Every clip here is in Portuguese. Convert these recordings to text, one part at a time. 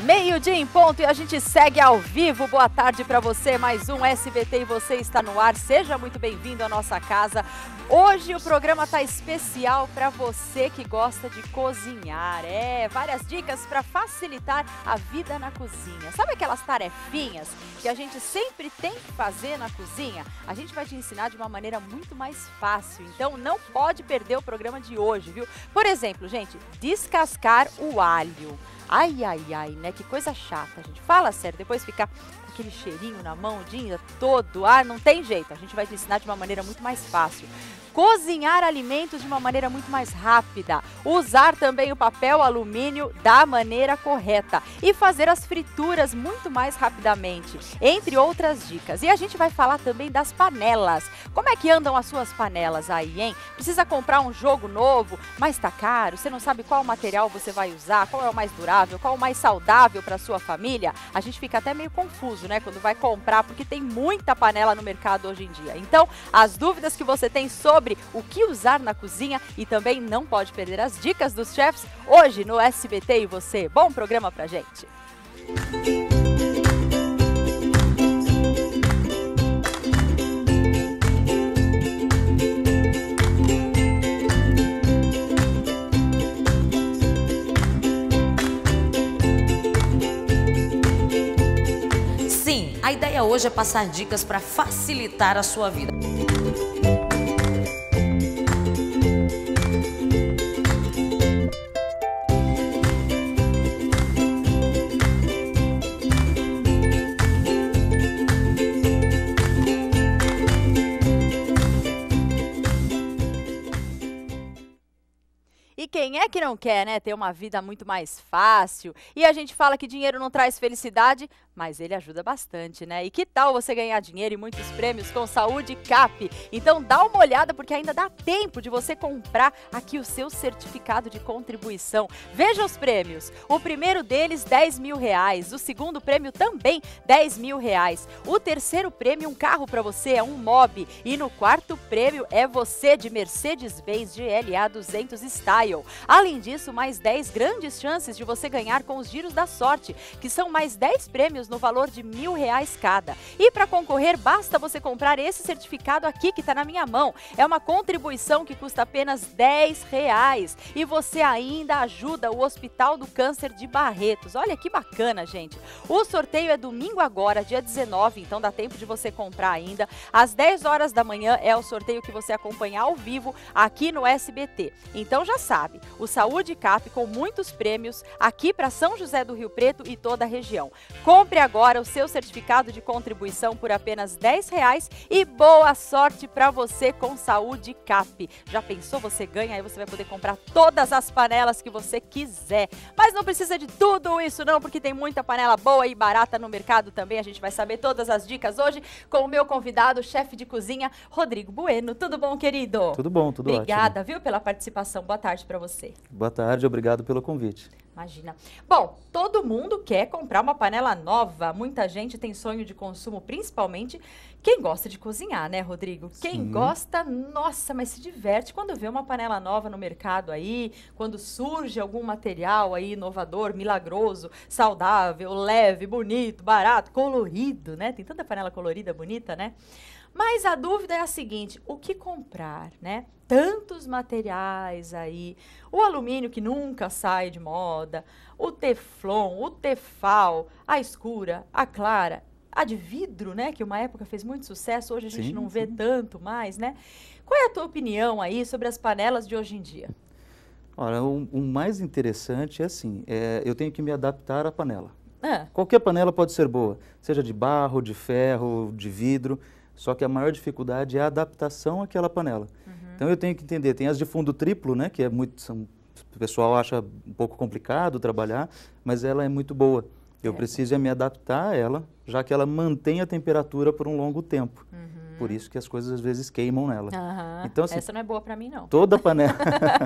Meio-dia em ponto e a gente segue ao vivo. Boa tarde para você. Mais um SBT e você está no ar. Seja muito bem-vindo à nossa casa. Hoje o programa tá especial para você que gosta de cozinhar. É, várias dicas para facilitar a vida na cozinha. Sabe aquelas tarefinhas que a gente sempre tem que fazer na cozinha? A gente vai te ensinar de uma maneira muito mais fácil. Então não pode perder o programa de hoje, viu? Por exemplo, gente, descascar o alho. Ai, ai, ai, né? Que coisa chata, gente. Fala sério, depois ficar aquele cheirinho na mão o dia todo. Ah, não tem jeito. A gente vai te ensinar de uma maneira muito mais fácil cozinhar alimentos de uma maneira muito mais rápida, usar também o papel alumínio da maneira correta e fazer as frituras muito mais rapidamente, entre outras dicas. E a gente vai falar também das panelas. Como é que andam as suas panelas aí, hein? Precisa comprar um jogo novo, mas está caro, você não sabe qual material você vai usar, qual é o mais durável, qual é o mais saudável para sua família? A gente fica até meio confuso, né, quando vai comprar, porque tem muita panela no mercado hoje em dia. Então, as dúvidas que você tem sobre o que usar na cozinha e também não pode perder as dicas dos chefs hoje no SBT e você. Bom programa pra gente! Sim, a ideia hoje é passar dicas para facilitar a sua vida. É que não quer, né, ter uma vida muito mais fácil? E a gente fala que dinheiro não traz felicidade, mas ele ajuda bastante, né? E que tal você ganhar dinheiro e muitos prêmios com Saúde Cap? Então dá uma olhada porque ainda dá tempo de você comprar aqui o seu certificado de contribuição. Veja os prêmios. O primeiro deles, 10 mil reais. O segundo prêmio também, 10 mil reais. O terceiro prêmio, um carro para você, é um Mob. E no quarto prêmio é você de Mercedes-Benz GLA 200 Style. Além disso, mais 10 grandes chances de você ganhar com os giros da sorte, que são mais 10 prêmios no valor de mil reais cada. E para concorrer, basta você comprar esse certificado aqui que está na minha mão. É uma contribuição que custa apenas 10 reais. E você ainda ajuda o Hospital do Câncer de Barretos. Olha que bacana, gente. O sorteio é domingo agora, dia 19, então dá tempo de você comprar ainda. Às 10 horas da manhã é o sorteio que você acompanha ao vivo aqui no SBT. Então já sabe, o Saúde Cap com muitos prêmios aqui para São José do Rio Preto e toda a região. Compre agora o seu certificado de contribuição por apenas 10 reais e boa sorte para você com Saúde Cap. Já pensou? Você ganha, aí você vai poder comprar todas as panelas que você quiser. Mas não precisa de tudo isso não, porque tem muita panela boa e barata no mercado também. A gente vai saber todas as dicas hoje com o meu convidado, chefe de cozinha, Rodrigo Bueno. Tudo bom, querido? Tudo bom, tudo Obrigada, ótimo. Obrigada, viu, pela participação. Boa tarde para você. Boa tarde, obrigado pelo convite. Imagina. Bom, todo mundo quer comprar uma panela nova. Muita gente tem sonho de consumo, principalmente quem gosta de cozinhar, né, Rodrigo? Quem Sim. gosta, nossa, mas se diverte quando vê uma panela nova no mercado aí, quando surge algum material aí inovador, milagroso, saudável, leve, bonito, barato, colorido, né? Tem tanta panela colorida, bonita, né? Mas a dúvida é a seguinte: o que comprar, né? Tantos materiais aí, o alumínio que nunca sai de moda, o teflon, o tefal, a escura, a clara, a de vidro, né? Que uma época fez muito sucesso, hoje a gente sim, não vê sim. tanto mais, né? Qual é a tua opinião aí sobre as panelas de hoje em dia? Olha, o, o mais interessante é assim, é, eu tenho que me adaptar à panela. Ah. Qualquer panela pode ser boa, seja de barro, de ferro, de vidro. Só que a maior dificuldade é a adaptação àquela panela. Uhum. Então eu tenho que entender, tem as de fundo triplo, né, que é muito, são, o pessoal acha um pouco complicado trabalhar, mas ela é muito boa. Eu é. preciso é me adaptar a ela, já que ela mantém a temperatura por um longo tempo. Uhum. Por isso que as coisas às vezes queimam nela. Uhum. Então, assim, Essa não é boa para mim, não. Toda panela.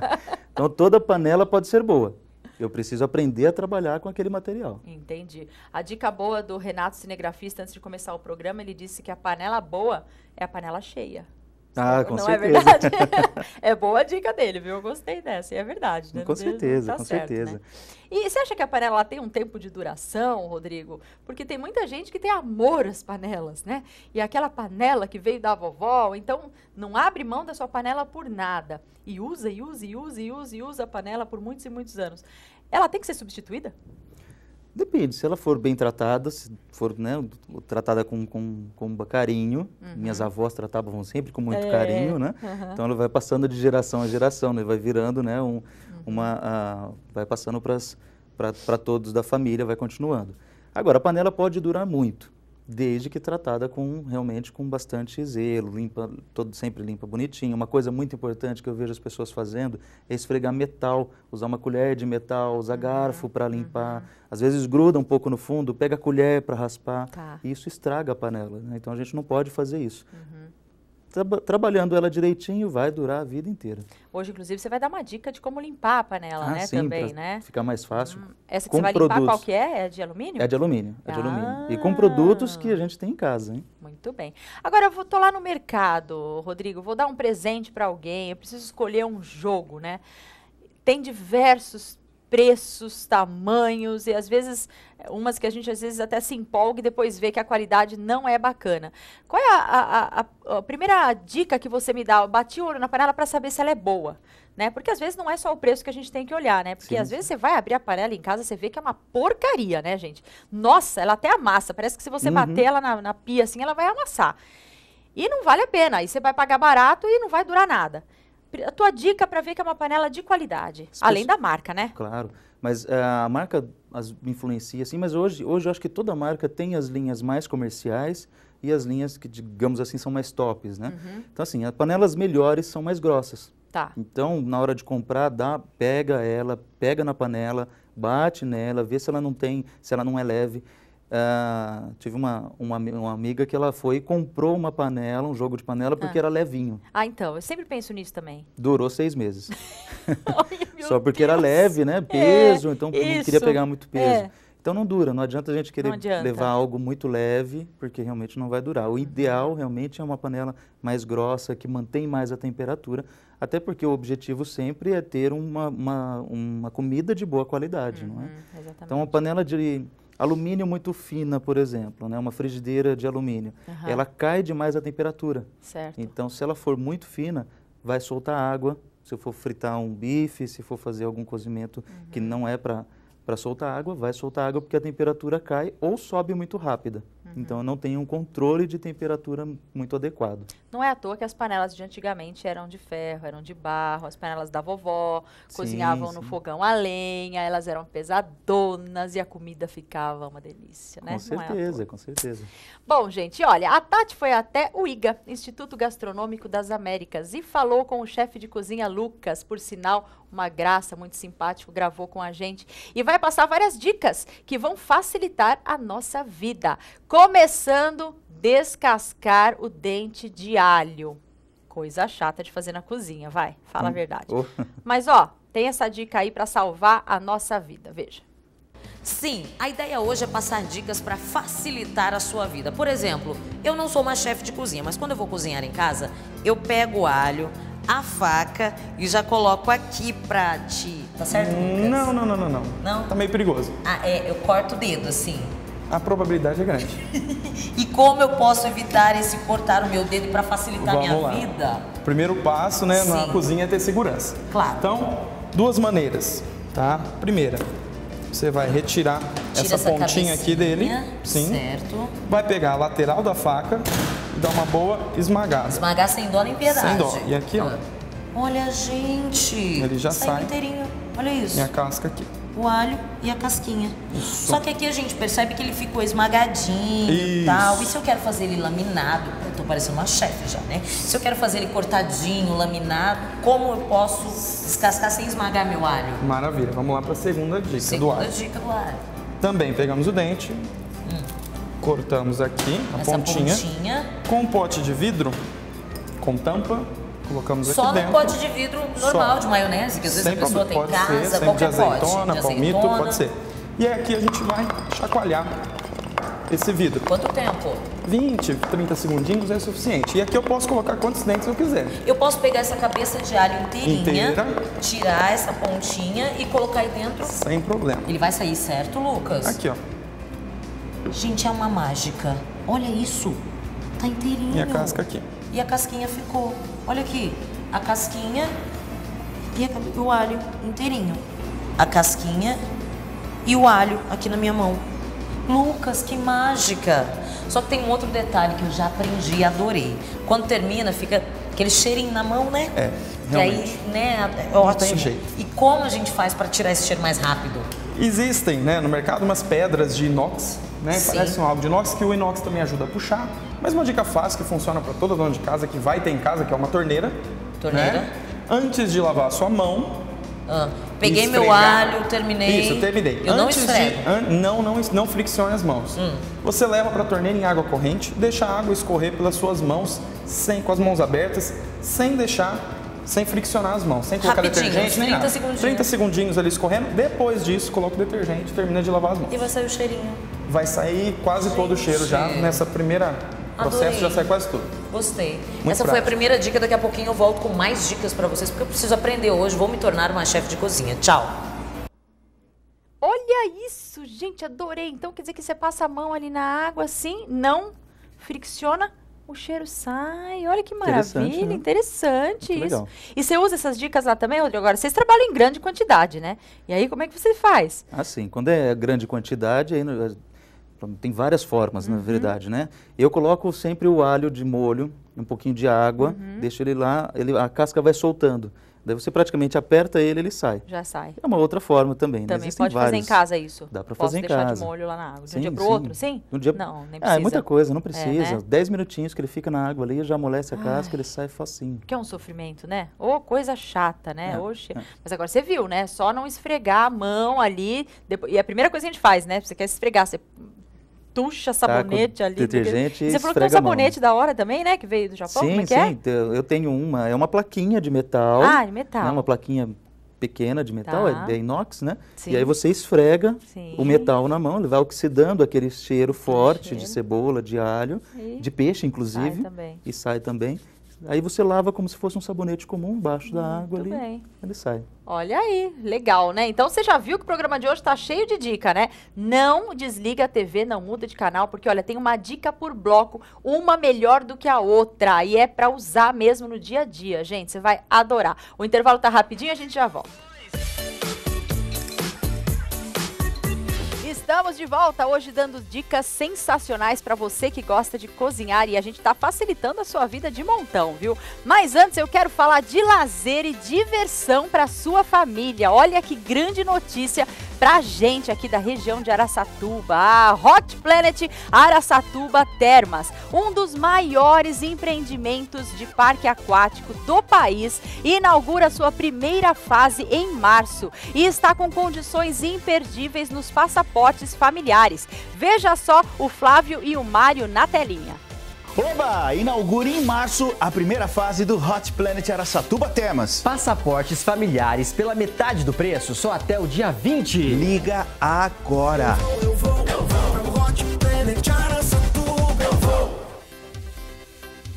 então toda panela pode ser boa. Eu preciso aprender a trabalhar com aquele material. Entendi. A dica boa do Renato Cinegrafista, antes de começar o programa, ele disse que a panela boa é a panela cheia. Ah, com não certeza. é verdade? é boa a dica dele, viu? Eu gostei dessa, e é verdade, né? Com certeza, tá com certo, certeza. Né? E você acha que a panela tem um tempo de duração, Rodrigo? Porque tem muita gente que tem amor às panelas, né? E aquela panela que veio da vovó, então não abre mão da sua panela por nada. E usa, e usa, e usa, e usa, e usa a panela por muitos e muitos anos. Ela tem que ser substituída? Depende, se ela for bem tratada, se for né, tratada com, com, com carinho, uhum. minhas avós tratavam sempre com muito é. carinho, né? Uhum. Então ela vai passando de geração a geração, né? vai virando, né, um, uhum. uma, uh, vai passando para todos da família, vai continuando. Agora, a panela pode durar muito desde que tratada com realmente com bastante zelo, limpa, todo sempre limpa bonitinho. Uma coisa muito importante que eu vejo as pessoas fazendo é esfregar metal, usar uma colher de metal, usar uhum, garfo para limpar. Uhum. Às vezes gruda um pouco no fundo, pega a colher para raspar. Tá. E isso estraga a panela. Né? Então a gente não pode fazer isso. Uhum tra trabalhando ela direitinho, vai durar a vida inteira. Hoje, inclusive, você vai dar uma dica de como limpar a panela, ah, né? Sim, também, né? Ficar mais fácil. Hum, essa que você vai produtos. limpar, qual que é? É de alumínio? É de alumínio, é de ah. alumínio. E com produtos que a gente tem em casa, hein? Muito bem. Agora, eu vou, tô lá no mercado, Rodrigo, vou dar um presente para alguém, eu preciso escolher um jogo, né? Tem diversos preços, tamanhos e às vezes umas que a gente às vezes até se empolga e depois vê que a qualidade não é bacana. Qual é a, a, a, a primeira dica que você me dá? Bati o olho na panela para saber se ela é boa. Né? Porque às vezes não é só o preço que a gente tem que olhar, né? Porque Sim. às vezes você vai abrir a panela em casa, você vê que é uma porcaria, né, gente? Nossa, ela até amassa. Parece que se você uhum. bater ela na, na pia assim, ela vai amassar. E não vale a pena. Aí você vai pagar barato e não vai durar nada a tua dica para ver que é uma panela de qualidade, além da marca, né? Claro, mas uh, a marca as influencia sim, mas hoje, hoje eu acho que toda marca tem as linhas mais comerciais e as linhas que, digamos assim, são mais tops, né? Uhum. Então, assim, as panelas melhores são mais grossas. Tá. Então, na hora de comprar, dá, pega ela, pega na panela, bate nela, vê se ela não tem, se ela não é leve. Uh, tive uma, uma, uma, amiga que ela foi e comprou uma panela, um jogo de panela, porque ah. era levinho. Ah, então, eu sempre penso nisso também. Durou seis meses. Ai, Só porque Deus. era leve, né? Peso, é, então isso. não queria pegar muito peso. É. Então não dura, não adianta a gente querer levar algo muito leve, porque realmente não vai durar. O uhum. ideal realmente é uma panela mais grossa, que mantém mais a temperatura, até porque o objetivo sempre é ter uma, uma, uma comida de boa qualidade, uhum, não é? Exatamente. Então uma panela de Alumínio muito fina, por exemplo, né? uma frigideira de alumínio, uhum. ela cai demais a temperatura. Certo. Então, se ela for muito fina, vai soltar água. Se eu for fritar um bife, se for fazer algum cozimento uhum. que não é para soltar água, vai soltar água porque a temperatura cai ou sobe muito rápida. Uhum. Então eu não tenho um controle de temperatura muito adequado. Não é à toa que as panelas de antigamente eram de ferro, eram de barro, as panelas da vovó sim, cozinhavam sim. no fogão a lenha, elas eram pesadonas e a comida ficava uma delícia, né? Com certeza, é com certeza. Bom, gente, olha, a Tati foi até o IGA, Instituto Gastronômico das Américas, e falou com o chefe de cozinha Lucas, por sinal, uma graça, muito simpático, gravou com a gente e vai passar várias dicas que vão facilitar a nossa vida. Começando, descascar o dente de alho. Coisa chata de fazer na cozinha, vai, fala hum. a verdade. Oh. Mas ó, tem essa dica aí para salvar a nossa vida, veja. Sim, a ideia hoje é passar dicas para facilitar a sua vida. Por exemplo, eu não sou uma chefe de cozinha, mas quando eu vou cozinhar em casa, eu pego o alho, a faca e já coloco aqui pra te. Tá certo, Lucas? Não, não, não, não, não. Não? Tá meio perigoso. Ah, é, eu corto o dedo assim. A probabilidade é grande. e como eu posso evitar esse cortar o meu dedo para facilitar a minha lá. vida? O primeiro passo, né, Sim. na cozinha é ter segurança. Claro. Então, duas maneiras, tá? Primeira, você vai retirar essa, essa, pontinha aqui dele. Sim. Certo. Vai pegar a lateral da faca dar uma boa esmagada. Esmagar sem dó nem piedade. Sem dó. E aqui, ó. Olha, gente. Ele já sai. inteirinho. Olha isso. E a casca aqui. O alho e a casquinha. Isso. Só que aqui a gente percebe que ele ficou esmagadinho e tal. E se eu quero fazer ele laminado? Eu tô parecendo uma chefe já, né? Se eu quero fazer ele cortadinho, laminado, como eu posso descascar sem esmagar meu alho? Maravilha. Vamos lá para a segunda dica segunda do alho. Segunda dica do alho. Também pegamos o dente. Cortamos aqui a Essa pontinha, pontinha. Com um pote de vidro, com tampa, colocamos Só aqui dentro. Só no pote de vidro normal, Só. de maionese, que às vezes sempre, a pessoa tem em casa, ser, qualquer de azeitona, pote. De palmito, pode ser. E aqui a gente vai chacoalhar esse vidro. Quanto tempo? 20, 30 segundinhos é suficiente. E aqui eu posso colocar quantos dentes eu quiser. Eu posso pegar essa cabeça de alho inteirinha, Inteira. tirar essa pontinha e colocar aí dentro. Sem problema. Ele vai sair certo, Lucas? Aqui, ó. Gente, é uma mágica. Olha isso. Tá inteirinho. E a casca aqui. E a casquinha ficou. Olha aqui. A casquinha e a, o alho inteirinho. A casquinha e o alho aqui na minha mão. Lucas, que mágica! Só que tem um outro detalhe que eu já aprendi e adorei. Quando termina, fica aquele cheirinho na mão, né? É, E aí, né, é ótimo. tem jeito. E como a gente faz para tirar esse cheiro mais rápido? Existem, né, no mercado umas pedras de inox, né? Sim. Parece um algo de inox que o inox também ajuda a puxar. Mas uma dica fácil que funciona para toda dona de casa que vai ter em casa, que é uma torneira. Torneira. né? Antes de lavar a sua mão, Ah, peguei meu esfregar. alho, terminei. Isso, terminei. Eu não Antes esfrego. De, an- não, não, não friccione as mãos. Hum. Você leva para a torneira em água corrente, deixa a água escorrer pelas suas mãos, sem, com as mãos abertas, sem deixar, sem friccionar as mãos, sem colocar Rapidinho, detergente nem 30 nada. segundinhos. 30 segundinhos ali escorrendo. Depois disso, coloca o detergente e termina de lavar as mãos. E vai sair o cheirinho. Vai sair quase todo o cheiro já Gente. nessa primeira processo Adorei. já sai quase tudo. Gostei. Muito Essa foi a prático. primeira dica. Daqui a pouquinho eu volto com mais dicas pra vocês, porque eu preciso aprender hoje. Vou me tornar uma chefe de cozinha. Tchau. Olha isso, gente, adorei. Então quer dizer que você passa a mão ali na água assim, não fricciona, o cheiro sai. Olha que Interessante, maravilha, né? interessante isso. legal. E você usa essas dicas lá também, Rodrigo? Agora, vocês trabalham em grande quantidade, né? E aí, como é que você faz? Assim, quando é grande quantidade, aí tem várias formas, Uhum. na verdade, né? Eu coloco sempre o alho de molho, um pouquinho de água, Uhum. deixo ele lá, ele, a casca vai soltando. Daí você praticamente aperta ele, ele sai. Já sai. É uma outra forma também, né? Também Existem pode fazer em vários. casa isso. Dá pra Posso fazer em deixar casa. de molho lá na água. De um Sim, dia pro sim. outro, sim? Um dia- Não, nem Ah, precisa. é muita coisa, não É, precisa. né? 10 minutinhos que ele fica na água ali, já amolece a casca, ele sai facinho. Que é um sofrimento, né? Ô, coisa chata, né? É, Oxe. é. Mas agora você viu, né? Só não esfregar a mão ali. depois- E a primeira coisa que a gente faz, né? Você quer esfregar, você tuxa sabonete ali. porque- detergente você falou que tem um sabonete da hora também, né? Que veio do Japão? Sim, é é? sim. eu- Eu tenho uma, é uma plaquinha de metal. Ah, de metal. né, uma plaquinha pequena de metal, Tá. é, é inox, né? Sim. E aí você esfrega Sim. o metal na mão, ele vai oxidando aquele cheiro forte cheiro. de cebola, de alho, E de peixe, inclusive. sai. E sai também. Aí você lava como se fosse um sabonete comum, embaixo da água Muito ali. bem. Ele sai. Olha aí, legal, né? Então você já viu que o programa de hoje está cheio de dica, né? Não desliga a TV, não muda de canal, porque olha, tem uma dica por bloco, uma melhor do que a outra, e é para usar mesmo no dia a dia, gente. Você vai adorar. O intervalo tá rapidinho, a gente já volta. Estamos de volta hoje dando dicas sensacionais para você que gosta de cozinhar e a gente está facilitando a sua vida de montão, viu? Mas antes eu quero falar de lazer e diversão para sua família. Olha que grande notícia pra gente aqui da região de Araçatuba. A Hot Planet Araçatuba Termas, um dos maiores empreendimentos de parque aquático do país, inaugura sua primeira fase em março e está com condições imperdíveis nos passaportes familiares. Veja só o Flávio e o Mário na telinha. Oba! Inaugura em março a primeira fase do Hot Planet Araçatuba Temas. Passaportes familiares pela metade do preço, só até o dia 20. Liga agora.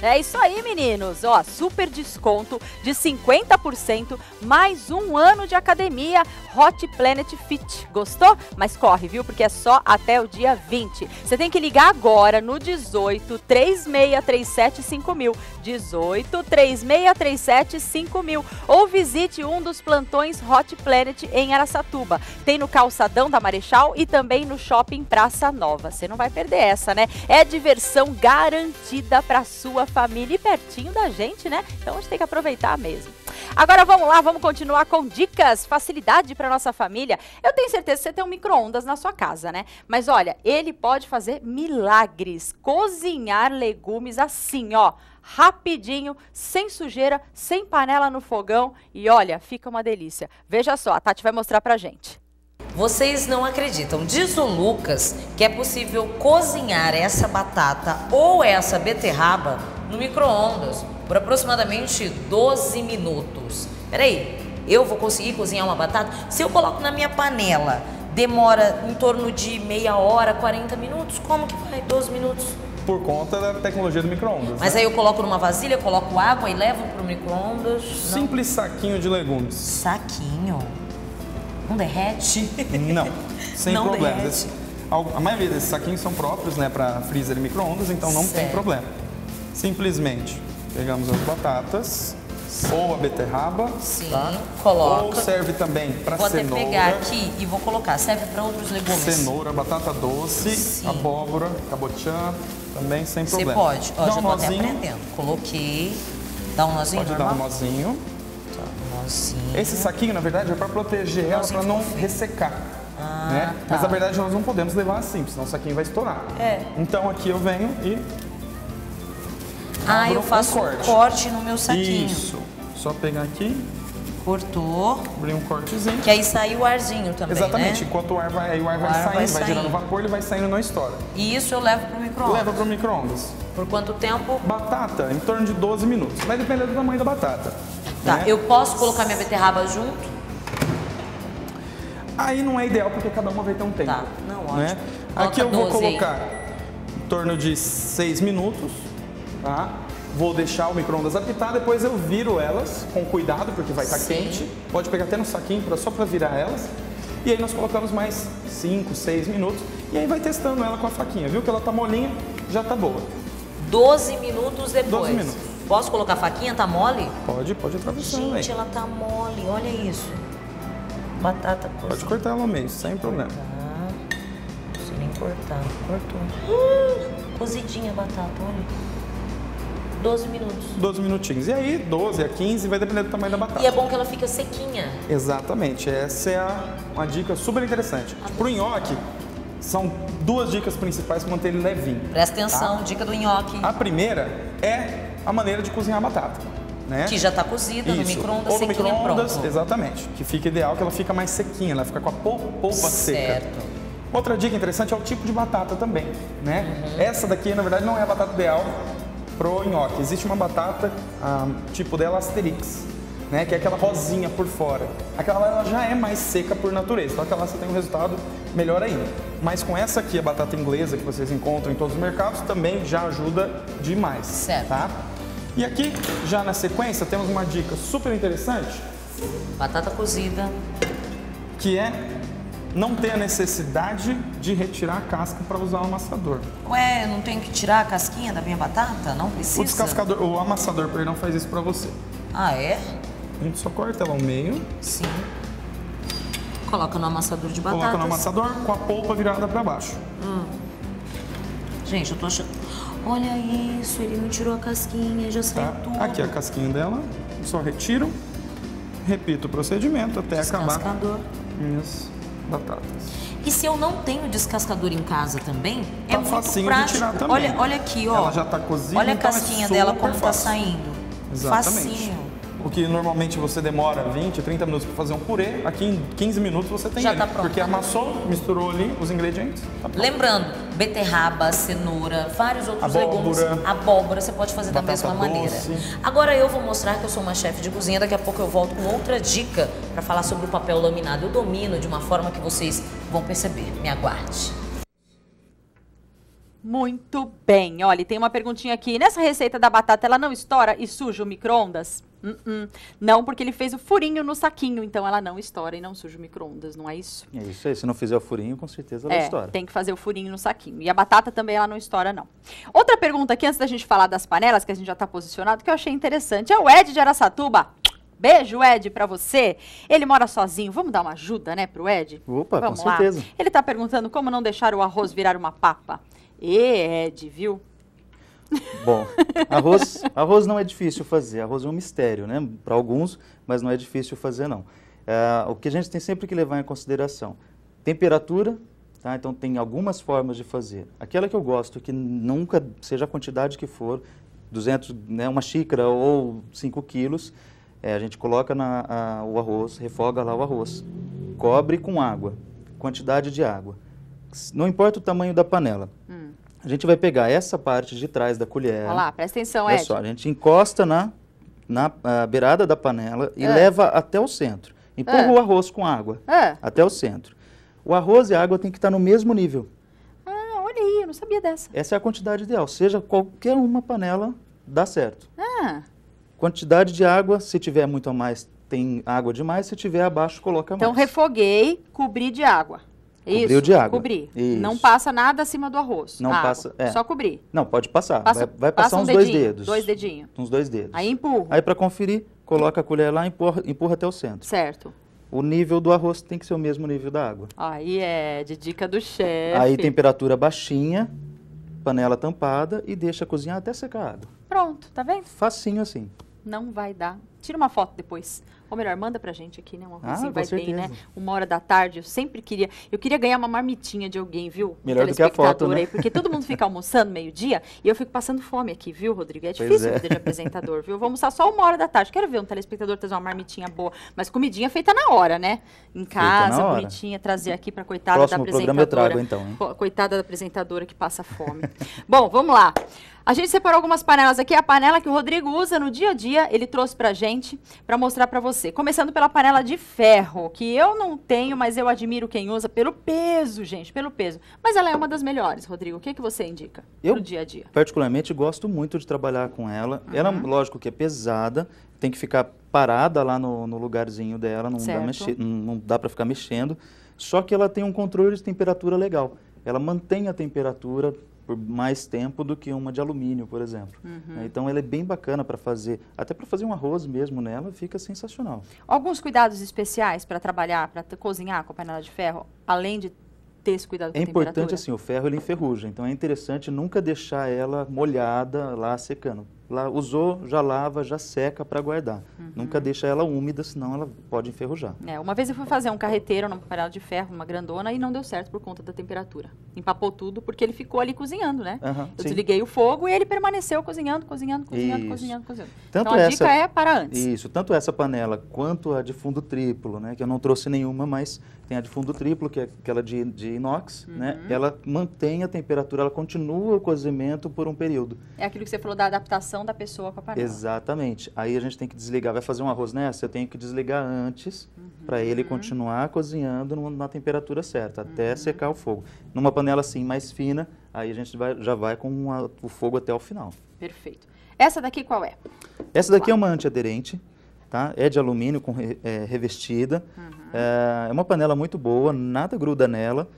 É isso aí, meninos. Ó, super desconto de 50%, mais um ano de academia Hot Planet Fit. Gostou? Mas corre, viu? Porque é só até o dia 20. Você tem que ligar agora no 18 3637 5000. 18 3637 5000. Ou visite um dos plantões Hot Planet em Araçatuba. Tem no Calçadão da Marechal e também no Shopping Praça Nova. Você não vai perder essa, né? É diversão garantida para sua família e pertinho da gente, né? Então a gente tem que aproveitar mesmo. Agora vamos lá, vamos continuar com dicas, facilidade para nossa família. Eu tenho certeza que você tem um micro-ondas na sua casa, né? Mas olha, ele pode fazer milagres, cozinhar legumes assim, ó, rapidinho, sem sujeira, sem panela no fogão e olha, fica uma delícia. Veja só, a Tati vai mostrar pra gente. Vocês não acreditam. Diz o Lucas que é possível cozinhar essa batata ou essa beterraba no micro-ondas por aproximadamente 12 minutos. Peraí, eu vou conseguir cozinhar uma batata? Se eu coloco na minha panela demora em torno de meia hora, 40 minutos? Como que vai 12 minutos? Por conta da tecnologia do micro-ondas. Mas né? aí eu coloco numa vasilha, coloco água e levo pro micro-ondas? Simples saquinho de legumes. Saquinho? Não derrete? Não, sem Não problemas. derrete. A maioria desses saquinhos são próprios né, para freezer e micro-ondas, então não tem Certo. problema. Simplesmente pegamos as batatas ou a beterraba. Sim, tá? coloca. Ou serve também para Vou até cenoura. pegar aqui e vou colocar. Serve para outros legumes? Cenoura, batata doce, Sim. abóbora, cabotiã, também sem Você problema. pode. Ó, Dá já um tô até nozinho, aprendendo. Coloquei. Dá um nozinho pode dar um normal? nozinho. Tá, um nozinho. Esse saquinho, na verdade, é para proteger ela, Nozinho para não ressecar. Ah, né? tá. Mas na verdade nós não podemos levar assim, porque senão o saquinho vai estourar. É. Então aqui eu venho e Ah, eu faço um um corte. corte no meu saquinho. Isso. Só pegar aqui, Cortou. abrir um cortezinho. Que aí sai o arzinho também, Exatamente. né? Enquanto o ar vai, aí o ar vai ar saindo, vai vai, gerando saindo. vapor, ele vai saindo e não estoura. E isso eu levo pro micro-ondas. Leva para o micro-ondas. Por quanto tempo? Batata, em torno de 12 minutos. Vai depender do tamanho da batata. Tá, né? eu posso colocar minha beterraba junto? Aí não é ideal porque cada uma vai ter um tempo. Tá, não, ótimo. Né? Aqui eu vou 12 aí. colocar em torno de 6 minutos, tá? Vou deixar o micro-ondas apitar, depois eu viro elas com cuidado, porque vai estar Sim. quente. Pode pegar até no saquinho pra, só para virar elas. E aí nós colocamos mais 5, 6 minutos. E aí vai testando ela com a faquinha. Viu que ela tá molinha? Já tá boa. 12 minutos depois. 12 minutos. Posso colocar a faquinha? Tá mole? Pode, pode atravessando Gente, aí. ela tá mole. Olha isso. Batata Pode cozida. cortar ela ao meio, sem problema. Tá. Não precisa nem cortar. Cortou. Uh, cozidinha a batata, olha. 12 minutos. 12 minutinhos. E aí, 12 a 15, vai depender do tamanho da batata. E é bom que ela fica sequinha. Exatamente, essa é a- uma dica super interessante. Pro nhoque, são duas dicas principais para manter ele levinho. Presta atenção, dica do nhoque. A primeira é a maneira de cozinhar a batata. Né? Que já tá cozida no Isso. micro-ondas, Ou no micro-ondas, exatamente. Que fica ideal que ela fica mais sequinha, ela fica com a pol- polpa seca. Certo. Outra dica interessante é o tipo de batata também, né? Uhum. Essa daqui, na verdade, não é a batata ideal pro nhoque. Existe uma batata, ah, tipo dela Asterix, né? Que é aquela rosinha por fora. Aquela lá, ela já é mais seca por natureza, então aquela lá você tem um resultado melhor ainda. Mas com essa aqui, a batata inglesa que vocês encontram em todos os mercados, também já ajuda demais. Certo. Tá? E aqui, já na sequência, temos uma dica super interessante, Batata cozida. que é não ter a necessidade de retirar a casca para usar o amassador. Ué, eu não tenho que tirar a casquinha da minha batata? Não precisa? O descascador, o amassador, perdão, faz isso para você. Ah, é? A gente só corta ela ao meio, Sim. Coloca no amassador de batatas. coloca no amassador com a polpa virada para baixo. Gente, eu tô achando... Olha isso, ele não tirou a casquinha, já saiu Tá? tudo. Aqui a casquinha dela, só retiro, repito o procedimento até acabar Descascador. Batatas. E se eu não tenho descascador em casa também, é Tá muito facinho de prático. Olha, olha aqui, ó. Ela já tá cozida, Olha a então é casquinha dela super como tá fácil. saindo. Exatamente. Facinho. O que normalmente você demora 20, 30 minutos para fazer um purê, aqui em 15 minutos você tem Já ele. tá pronto. Porque amassou, misturou ali os ingredientes. Tá pronto. Lembrando, beterraba, cenoura, vários outros Abóbora. legumes. Abóbora, você pode fazer da mesma maneira. doce. Agora eu vou mostrar que eu sou uma chefe de cozinha. Daqui a pouco eu volto com outra dica para falar sobre o papel laminado. Eu domino de uma forma que vocês vão perceber. Me aguarde. Muito bem. Olha, e tem uma perguntinha aqui. Nessa receita da batata, ela não estoura e suja o micro-ondas? Uh-uh. Não, porque ele fez o furinho no saquinho, então ela não estoura e não suja o micro-ondas, não é isso? É isso aí, se não fizer o furinho, com certeza ela é, estoura. tem que fazer o furinho no saquinho. E a batata também ela não estoura, não. Outra pergunta aqui, antes da gente falar das panelas, que a gente já está posicionado, que eu achei interessante, é o Ed de Araçatuba. Beijo, Ed, pra você. Ele mora sozinho. Vamos dar uma ajuda, né, pro Ed? Opa, com Vamos lá. certeza. Ele tá perguntando como não deixar o arroz virar uma papa. E Ed, viu? Bom, arroz, arroz não é difícil fazer. Arroz é um mistério, né? Para alguns, mas não é difícil fazer, não. É, o que a gente tem sempre que levar em consideração, temperatura, tá? Então tem algumas formas de fazer. Aquela que eu gosto, que nunca, seja a quantidade que for, 200, né, uma xícara ou 5 quilos, é, a gente coloca na, a- o arroz, refoga lá o arroz, cobre com água, quantidade de água. Não importa o tamanho da panela. A gente vai pegar essa parte de trás da colher. Olha lá, presta atenção, Olha Ed. só, a gente encosta na, na ah, beirada da panela e Ah. leva até o centro. Empurra Ah. o arroz com água Ah. até o centro. O arroz e a água tem que estar no mesmo nível. Ah, olha aí, eu não sabia dessa. Essa é a quantidade ideal. Seja qualquer uma panela, dá certo. Ah. Quantidade de água, se tiver muito a mais, tem água demais. Se tiver abaixo, coloca então, mais. Então, refoguei, cobri de água. Cobriu de água. Cobrir. Isso. Não passa nada acima do arroz. Não passa. É. Só cobrir. Não, pode passar. Passa, vai, vai passar passa um uns dedinho, dois dedos. Dois dedinhos. Uns dois dedos. Aí empurro. Aí para conferir, coloca a colher lá e empurra, empurra até o centro. Certo. O nível do arroz tem que ser o mesmo nível da água. Aí é de dica do chefe. Aí temperatura baixinha, panela tampada e deixa cozinhar até secar a água. Pronto, tá vendo? Facinho assim. Não vai dar. Tira uma foto depois. Ou melhor, manda pra gente aqui, né? Um arrozinho ah, vai certeza. bem, né? Uma hora da tarde, eu sempre queria. Eu queria ganhar uma marmitinha de alguém, viu? Melhor do que a foto, né? aí, porque todo mundo fica almoçando meio-dia e eu fico passando fome aqui, viu, Rodrigo? É Pois difícil é. vida de apresentador, viu? Vamos almoçar só uma hora da tarde. Quero ver um telespectador trazer uma marmitinha boa, mas comidinha feita na hora, né? Em casa, bonitinha, trazer aqui pra coitada Próximo da programa eu apresentadora. trago, então, hein? Co- Coitada da apresentadora que passa fome. Bom, vamos lá. A gente separou algumas panelas aqui. A panela que o Rodrigo usa no dia a dia, ele trouxe pra gente, pra mostrar pra você. Começando pela panela de ferro, que eu não tenho, mas eu admiro quem usa pelo peso, gente, pelo peso. Mas ela é uma das melhores, Rodrigo. O que, que você indica Eu? pro dia a dia? Particularmente gosto muito de trabalhar com ela. Ela, Uhum. lógico que é pesada, tem que ficar parada lá no, no lugarzinho dela, não dá, Certo. mexer, não, não dá para ficar mexendo. Só que ela tem um controle de temperatura legal. Ela mantém a temperatura por mais tempo do que uma de alumínio, por exemplo. Uhum. Né, Então ela é bem bacana para fazer, até para fazer um arroz mesmo nela, fica sensacional. Alguns cuidados especiais para trabalhar, para cozinhar com a panela de ferro, além de ter esse cuidado com É a temperatura? importante assim, o ferro ele enferruja, então é interessante nunca deixar ela molhada lá secando. Lá usou, já lava, já seca para guardar. Uhum. Nunca deixa ela úmida, senão ela pode enferrujar. É, uma vez eu fui fazer um carreteiro numa panela de ferro, uma grandona, e não deu certo por conta da temperatura. Empapou tudo porque ele ficou ali cozinhando, né? Aham, Eu sim. desliguei o fogo e ele permaneceu cozinhando, cozinhando, cozinhando, Isso. cozinhando, cozinhando. Tanto então a essa- dica é para antes. Isso, tanto essa panela quanto a de fundo triplo, né? Que eu não trouxe nenhuma, mas tem a de fundo triplo, que é aquela de, de inox, né? Uhum. Ela mantém a temperatura, ela continua o cozimento por um período. É aquilo que você falou da adaptação da pessoa com a panela. Exatamente. Aí a gente tem que desligar. Vai fazer um arroz nessa, eu tenho que desligar antes para ele Uhum. continuar cozinhando na temperatura certa, até secar o fogo. Numa panela assim mais fina, aí a gente vai- já vai com a- o fogo até o final. Perfeito. Essa daqui qual é? Essa daqui é uma antiaderente, tá? É de alumínio com é, revestida. É, é uma panela muito boa, nada gruda nela.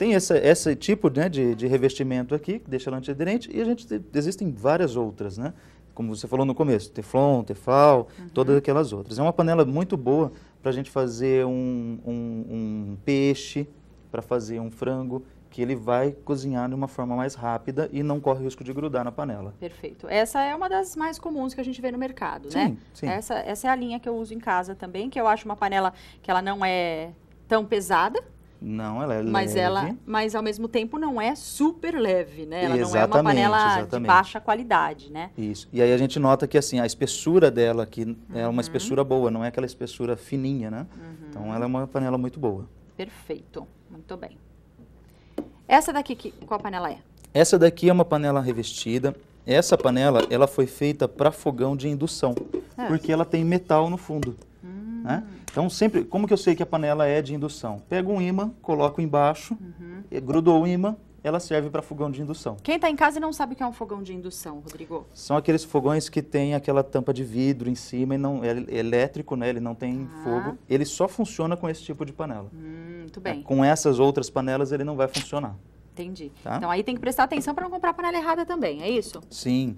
Tem essa, esse tipo né, de, de revestimento aqui, que deixa ela antiaderente, e a gente te- existem várias outras, né? Como você falou no começo, Teflon, Tefal, todas aquelas outras. É uma panela muito boa para a gente fazer um, um- um peixe, para fazer um frango, que ele vai cozinhar de uma forma mais rápida e não corre risco de grudar na panela. Perfeito. Essa é uma das mais comuns que a gente vê no mercado, né? Sim, sim. Essa, essa é a linha que eu uso em casa também, que eu acho uma panela que ela não é tão pesada, Não, ela é mas leve. ela, mas ao mesmo tempo não é super leve, né? Ela não é uma Exatamente, panela de exatamente. baixa qualidade, né? Isso. E aí a gente nota que assim, a espessura dela aqui é Uhum. uma espessura boa, não é aquela espessura fininha, né? Então ela é uma panela muito boa. Perfeito. Muito bem. Essa daqui, que, qual panela é? Essa daqui é uma panela revestida. Essa panela, ela foi feita para fogão de indução, Ah. porque ela tem metal no fundo. Né? Então sempre, como que eu sei que a panela é de indução? Pego um imã, coloco embaixo, Uhum. grudou o imã, ela serve para fogão de indução. Quem está em casa e não sabe o que é um fogão de indução, Rodrigo? São aqueles fogões que tem aquela tampa de vidro em cima e não é elétrico, né? Ele não tem Ah. fogo. Ele só funciona com esse tipo de panela. Hum, muito bem, Com essas outras panelas ele não vai funcionar. entendi. Tá. Então aí tem que prestar atenção para não comprar panela errada também, é isso? Sim.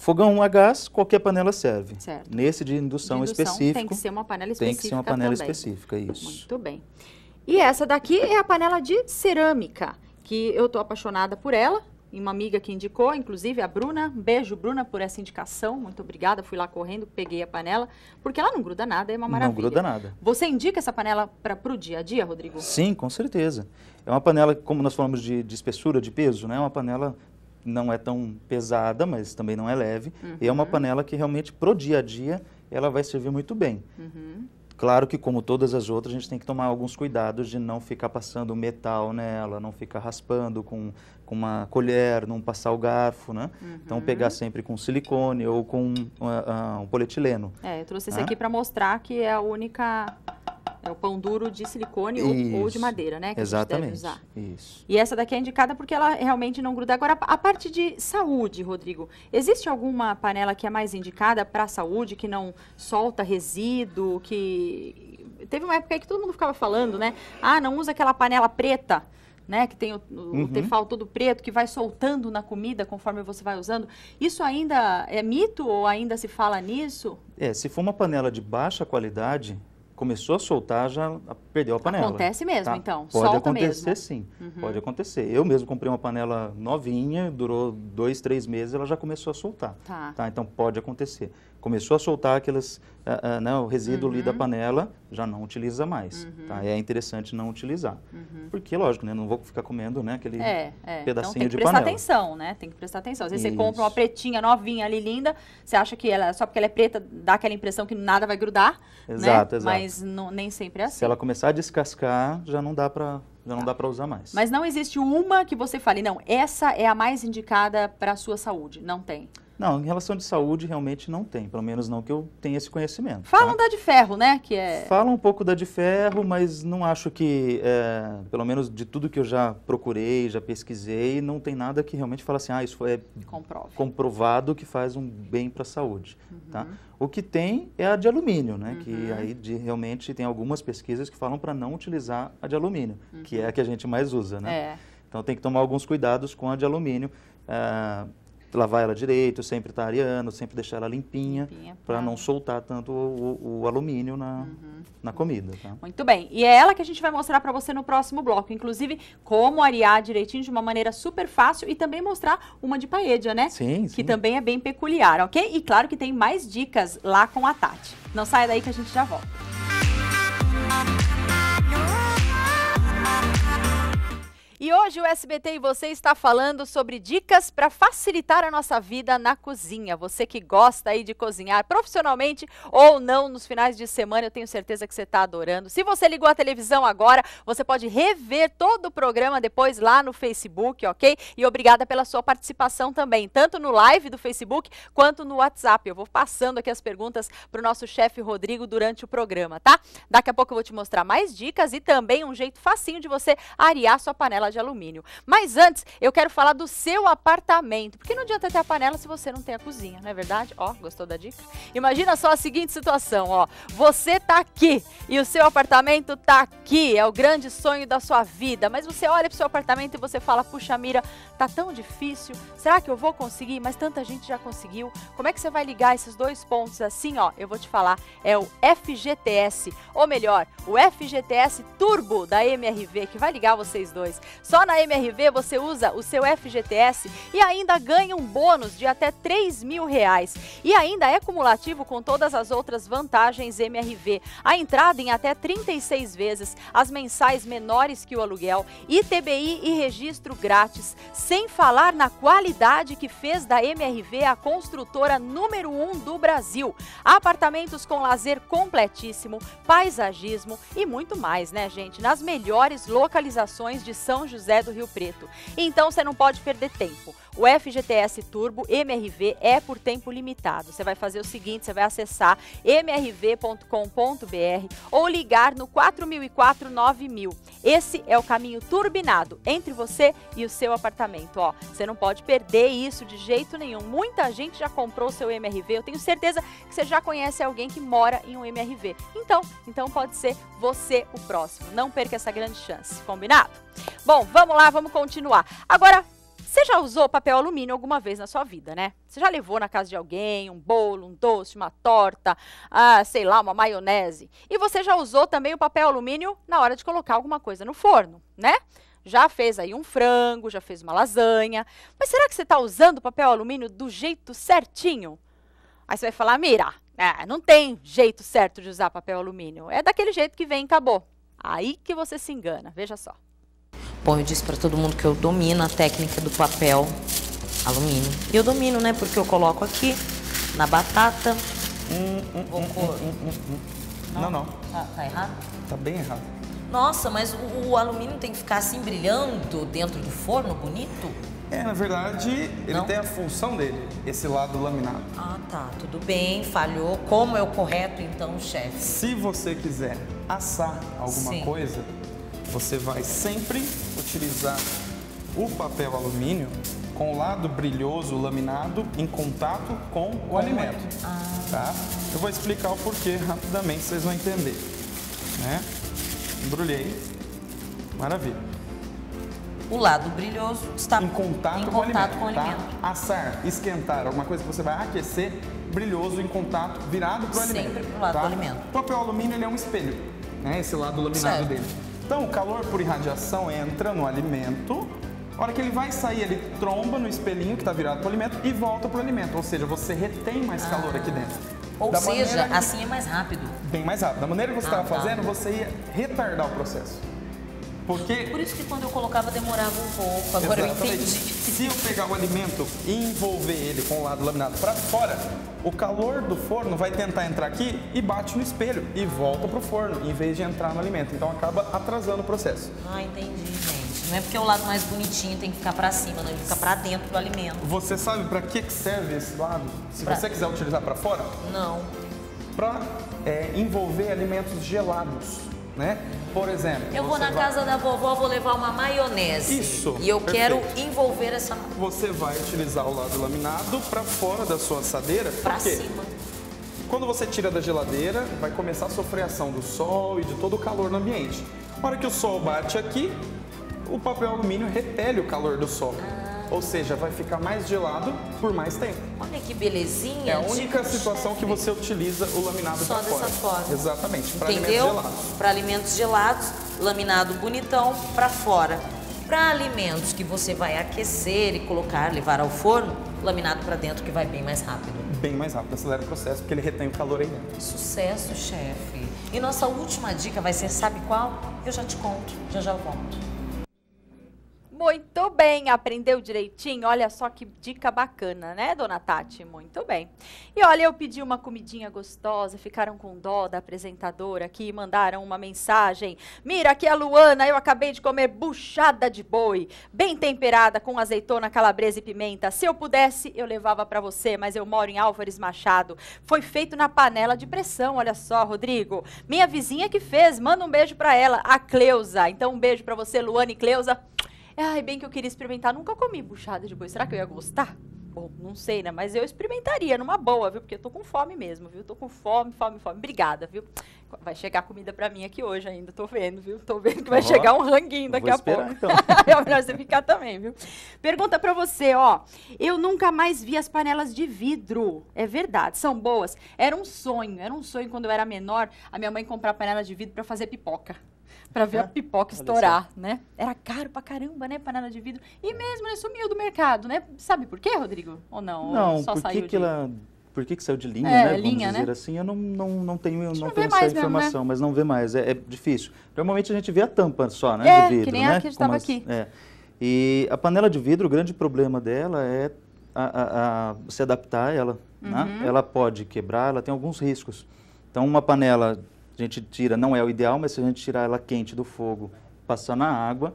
Fogão a gás, qualquer panela serve. Certo. Nesse de indução, De indução específico, Tem que ser uma panela tem específica que ser uma panela também. específica, isso. Muito bem. E essa daqui é a panela de cerâmica, que eu tô apaixonada por ela. E uma amiga que indicou, inclusive a Bruna. Beijo, Bruna, por essa indicação. Muito obrigada. Fui lá correndo, peguei a panela, porque ela não gruda nada, é uma maravilha. Não gruda nada. Você indica essa panela para o dia a dia, Rodrigo? Sim, com certeza. É uma panela, como nós falamos de, de espessura, de peso, né? É uma panela não é tão pesada, mas também não é leve. E é uma Uhum. panela que realmente, pro dia a dia, ela vai servir muito bem. Uhum. Claro que, como todas as outras, a gente tem que tomar alguns cuidados de não ficar passando metal nela, não ficar raspando com, com uma colher, não passar o garfo, né? Então, Uhum. pegar sempre com silicone ou com ah, ah, um polietileno. É, eu trouxe esse Hã? aqui para mostrar que é a única É o pão duro de silicone ou, ou, de madeira, né? Que Exatamente. A gente deve usar. Isso. E essa daqui é indicada porque ela realmente não gruda. Agora, a parte de saúde, Rodrigo, existe alguma panela que é mais indicada para a saúde, que não solta resíduo, que teve uma época que todo mundo ficava falando, né? Ah, não usa aquela panela preta né, que tem o, o uhum. tefal todo preto, que vai soltando na comida conforme você vai usando. Isso ainda é mito ou ainda se fala nisso? É, se for uma panela de baixa qualidade, começou a soltar, já perdeu a panela. Acontece mesmo, tá? então? Pode Solta acontecer mesmo. sim, uhum. pode acontecer. Eu mesmo comprei uma panela novinha, durou dois, três meses, ela já começou a soltar. Tá. tá? Então pode acontecer. Começou a soltar aqueles, uh, uh, né, o resíduo uhum. ali da uhum. panela, já não utiliza mais. Uhum. Tá? É interessante não utilizar. Uhum. Porque, lógico, né, não vou ficar comendo né, aquele é, é. pedacinho então, de panela. tem que prestar atenção, né? Tem que prestar atenção. Às vezes Isso. você compra uma pretinha novinha ali, linda, você acha que ela, só porque ela é preta, dá aquela impressão que nada vai grudar. Exato, né? exato. Mas não, nem sempre é assim. Se ela começar a descascar, já não dá para já não dá para usar mais. Mas não existe uma que você fale, não, essa é a mais indicada para a sua saúde. Não tem. Não, em relação de saúde realmente não tem, pelo menos não que eu tenha esse conhecimento. Falam tá? da de ferro, né? Que é... Falam um pouco da de ferro, mas não acho que, é, pelo menos de tudo que eu já procurei, já pesquisei, não tem nada que realmente fala assim, ah, isso é Comprove. comprovado que faz um bem para a saúde. Uhum. Tá? O que tem é a de alumínio, né? Uhum. Que aí de, realmente tem algumas pesquisas que falam para não utilizar a de alumínio, uhum. que é a que a gente mais usa, né? É. Então tem que tomar alguns cuidados com a de alumínio. Uh, lavar ela direito, sempre estar tá areando, sempre deixar ela limpinha, limpinha para não soltar tanto o, o alumínio na, uhum. na comida. Tá? Muito bem. E é ela que a gente vai mostrar para você no próximo bloco. Inclusive, como arear direitinho de uma maneira super fácil e também mostrar uma de paedia, né? Sim, Que também é bem peculiar, ok? E claro que tem mais dicas lá com a Tati. Não saia daí que a gente já volta. E hoje o SBT e você está falando sobre dicas para facilitar a nossa vida na cozinha. Você que gosta aí de cozinhar profissionalmente ou não nos finais de semana, eu tenho certeza que você está adorando. Se você ligou a televisão agora, você pode rever todo o programa depois lá no Facebook, ok? E obrigada pela sua participação também, tanto no live do Facebook quanto no WhatsApp. Eu vou passando aqui as perguntas para o nosso chefe Rodrigo durante o programa, tá? Daqui a pouco eu vou te mostrar mais dicas e também um jeito facinho de você arear sua panela de alumínio. Mas antes, eu quero falar do seu apartamento, porque não adianta ter a panela se você não tem a cozinha, não é verdade? Ó, gostou da dica? Imagina só a seguinte situação, ó. Você tá aqui e o seu apartamento tá aqui, é o grande sonho da sua vida, mas você olha pro seu apartamento e você fala: "Puxa, Mira, tá tão difícil. Será que eu vou conseguir? Mas tanta gente já conseguiu. Como é que você vai ligar esses dois pontos assim, ó? Eu vou te falar, é o FGTS, ou melhor, o FGTS Turbo da MRV que vai ligar vocês dois. Só na MRV você usa o seu FGTS e ainda ganha um bônus de até 3 mil reais. E ainda é cumulativo com todas as outras vantagens MRV. A entrada em até 36 vezes, as mensais menores que o aluguel, ITBI e registro grátis, sem falar na qualidade que fez da MRV a construtora número 1 um do Brasil. Apartamentos com lazer completíssimo, paisagismo e muito mais, né, gente? Nas melhores localizações de São José do Rio Preto. Então você não pode perder tempo. O FGTS Turbo MRV é por tempo limitado. Você vai fazer o seguinte, você vai acessar mrv.com.br ou ligar no 4004 9000. Esse é o caminho turbinado entre você e o seu apartamento, ó. Você não pode perder isso de jeito nenhum. Muita gente já comprou seu MRV. Eu tenho certeza que você já conhece alguém que mora em um MRV. Então, então pode ser você o próximo. Não perca essa grande chance. Combinado? Bom, vamos lá, vamos continuar. Agora, você já usou papel alumínio alguma vez na sua vida, né? Você já levou na casa de alguém um bolo, um doce, uma torta, ah, sei lá, uma maionese. E você já usou também o papel alumínio na hora de colocar alguma coisa no forno, né? Já fez aí um frango, já fez uma lasanha. Mas será que você está usando papel alumínio do jeito certinho? Aí você vai falar, mira, é, não tem jeito certo de usar papel alumínio. É daquele jeito que vem e acabou. Aí que você se engana, veja só. Bom, eu disse para todo mundo que eu domino a técnica do papel alumínio. E eu domino, né? Porque eu coloco aqui na batata. Hum, hum, Vou hum, hum, hum, não, não. não. Tá, tá, errado? Tá bem errado. Nossa, mas o, o, alumínio tem que ficar assim brilhando dentro do forno, bonito? É, na verdade, ele não? tem a função dele, esse lado laminado. Ah, tá. Tudo bem, falhou. Como é o correto, então, chefe? Se você quiser assar alguma Sim. coisa, você vai sempre utilizar o papel alumínio com o lado brilhoso laminado em contato com o alimento. Ah. Tá? Eu vou explicar o porquê rapidamente, vocês vão entender. Né? Embrulhei. Maravilha o lado brilhoso está em contato, em com, contato o com o tá? alimento. Assar, esquentar, alguma coisa que você vai aquecer, brilhoso em contato, virado para o alimento. Sempre para o lado tá? do alimento. O papel alumínio ele é um espelho, né? esse lado laminado certo. dele. Então, o calor por irradiação entra no alimento, a hora que ele vai sair, ele tromba no espelhinho que está virado para o alimento e volta para o alimento, ou seja, você retém mais ah. calor aqui dentro. Ou da seja, assim é mais rápido. Bem mais rápido. Da maneira que você estava ah, tá. fazendo, você ia retardar o processo. Porque... Por isso que quando eu colocava demorava um pouco, agora Exatamente. eu entendi. Se eu pegar o alimento e envolver ele com o lado laminado para fora, o calor do forno vai tentar entrar aqui e bate no espelho e volta para o forno, em vez de entrar no alimento. Então acaba atrasando o processo. Ah, entendi, gente. Não é porque o lado mais bonitinho tem que ficar para cima, não, ele fica para dentro do alimento. Você sabe para que serve esse lado? Se pra... você quiser utilizar para fora? Não. Para é, envolver alimentos gelados né? Por exemplo. Eu vou na vai... casa da vovó, vou levar uma maionese. Isso. E eu perfeito. quero envolver essa. Você vai utilizar o lado laminado para fora da sua assadeira. Para cima. Quando você tira da geladeira, vai começar a sofrer a ação do sol e de todo o calor no ambiente. Na hora que o sol bate aqui, o papel alumínio repele o calor do sol. Ah. Ou seja, vai ficar mais gelado por mais tempo. Olha que belezinha. É a única situação que você utiliza o laminado para fora. Só dessa forma. Exatamente, para alimentos gelados. Para alimentos gelados, laminado bonitão para fora. Para alimentos que você vai aquecer e colocar, levar ao forno, laminado para dentro que vai bem mais rápido. Bem mais rápido, acelera o processo porque ele retém o calor aí dentro. Sucesso, chefe. E nossa última dica vai ser, sabe qual? Eu já te conto, já já volto. Muito bem, aprendeu direitinho? Olha só que dica bacana, né, dona Tati? Muito bem. E olha, eu pedi uma comidinha gostosa, ficaram com dó da apresentadora aqui e mandaram uma mensagem. Mira, aqui é a Luana, eu acabei de comer buchada de boi, bem temperada com azeitona, calabresa e pimenta. Se eu pudesse, eu levava para você, mas eu moro em Álvares Machado. Foi feito na panela de pressão, olha só, Rodrigo. Minha vizinha que fez, manda um beijo para ela, a Cleusa. Então um beijo para você, Luana e Cleusa. Ai, bem que eu queria experimentar. Nunca comi buchada de boi. Será que eu ia gostar? Bom, não sei, né? Mas eu experimentaria numa boa, viu? Porque eu tô com fome mesmo, viu? Tô com fome, fome, fome. Obrigada, viu? Vai chegar comida pra mim aqui hoje ainda, tô vendo, viu? Tô vendo que vai oh, chegar um ranguinho daqui a pouco. Então. é melhor você ficar também, viu? Pergunta pra você, ó. Eu nunca mais vi as panelas de vidro. É verdade, são boas. Era um sonho, era um sonho quando eu era menor, a minha mãe comprar panela de vidro pra fazer pipoca para ver a pipoca estourar, né? Era caro pra caramba, né, panela de vidro. E mesmo, né, sumiu do mercado, né? Sabe por quê, Rodrigo? Ou não? Não, Ou só por que, que de... ela... Por que, que saiu de linha, é, né? Linha, Vamos dizer né? assim, eu não, não, não tenho, não, não tenho essa informação, mesmo, né? mas não vê mais. É, é, difícil. Normalmente a gente vê a tampa só, né? É, de vidro, que nem né? a que estava aqui. É. E a panela de vidro, o grande problema dela é a, a, a se adaptar a ela. Né? Uhum. Né? Ela pode quebrar, ela tem alguns riscos. Então, uma panela a gente tira, não é o ideal, mas se a gente tirar ela quente do fogo, passar na água,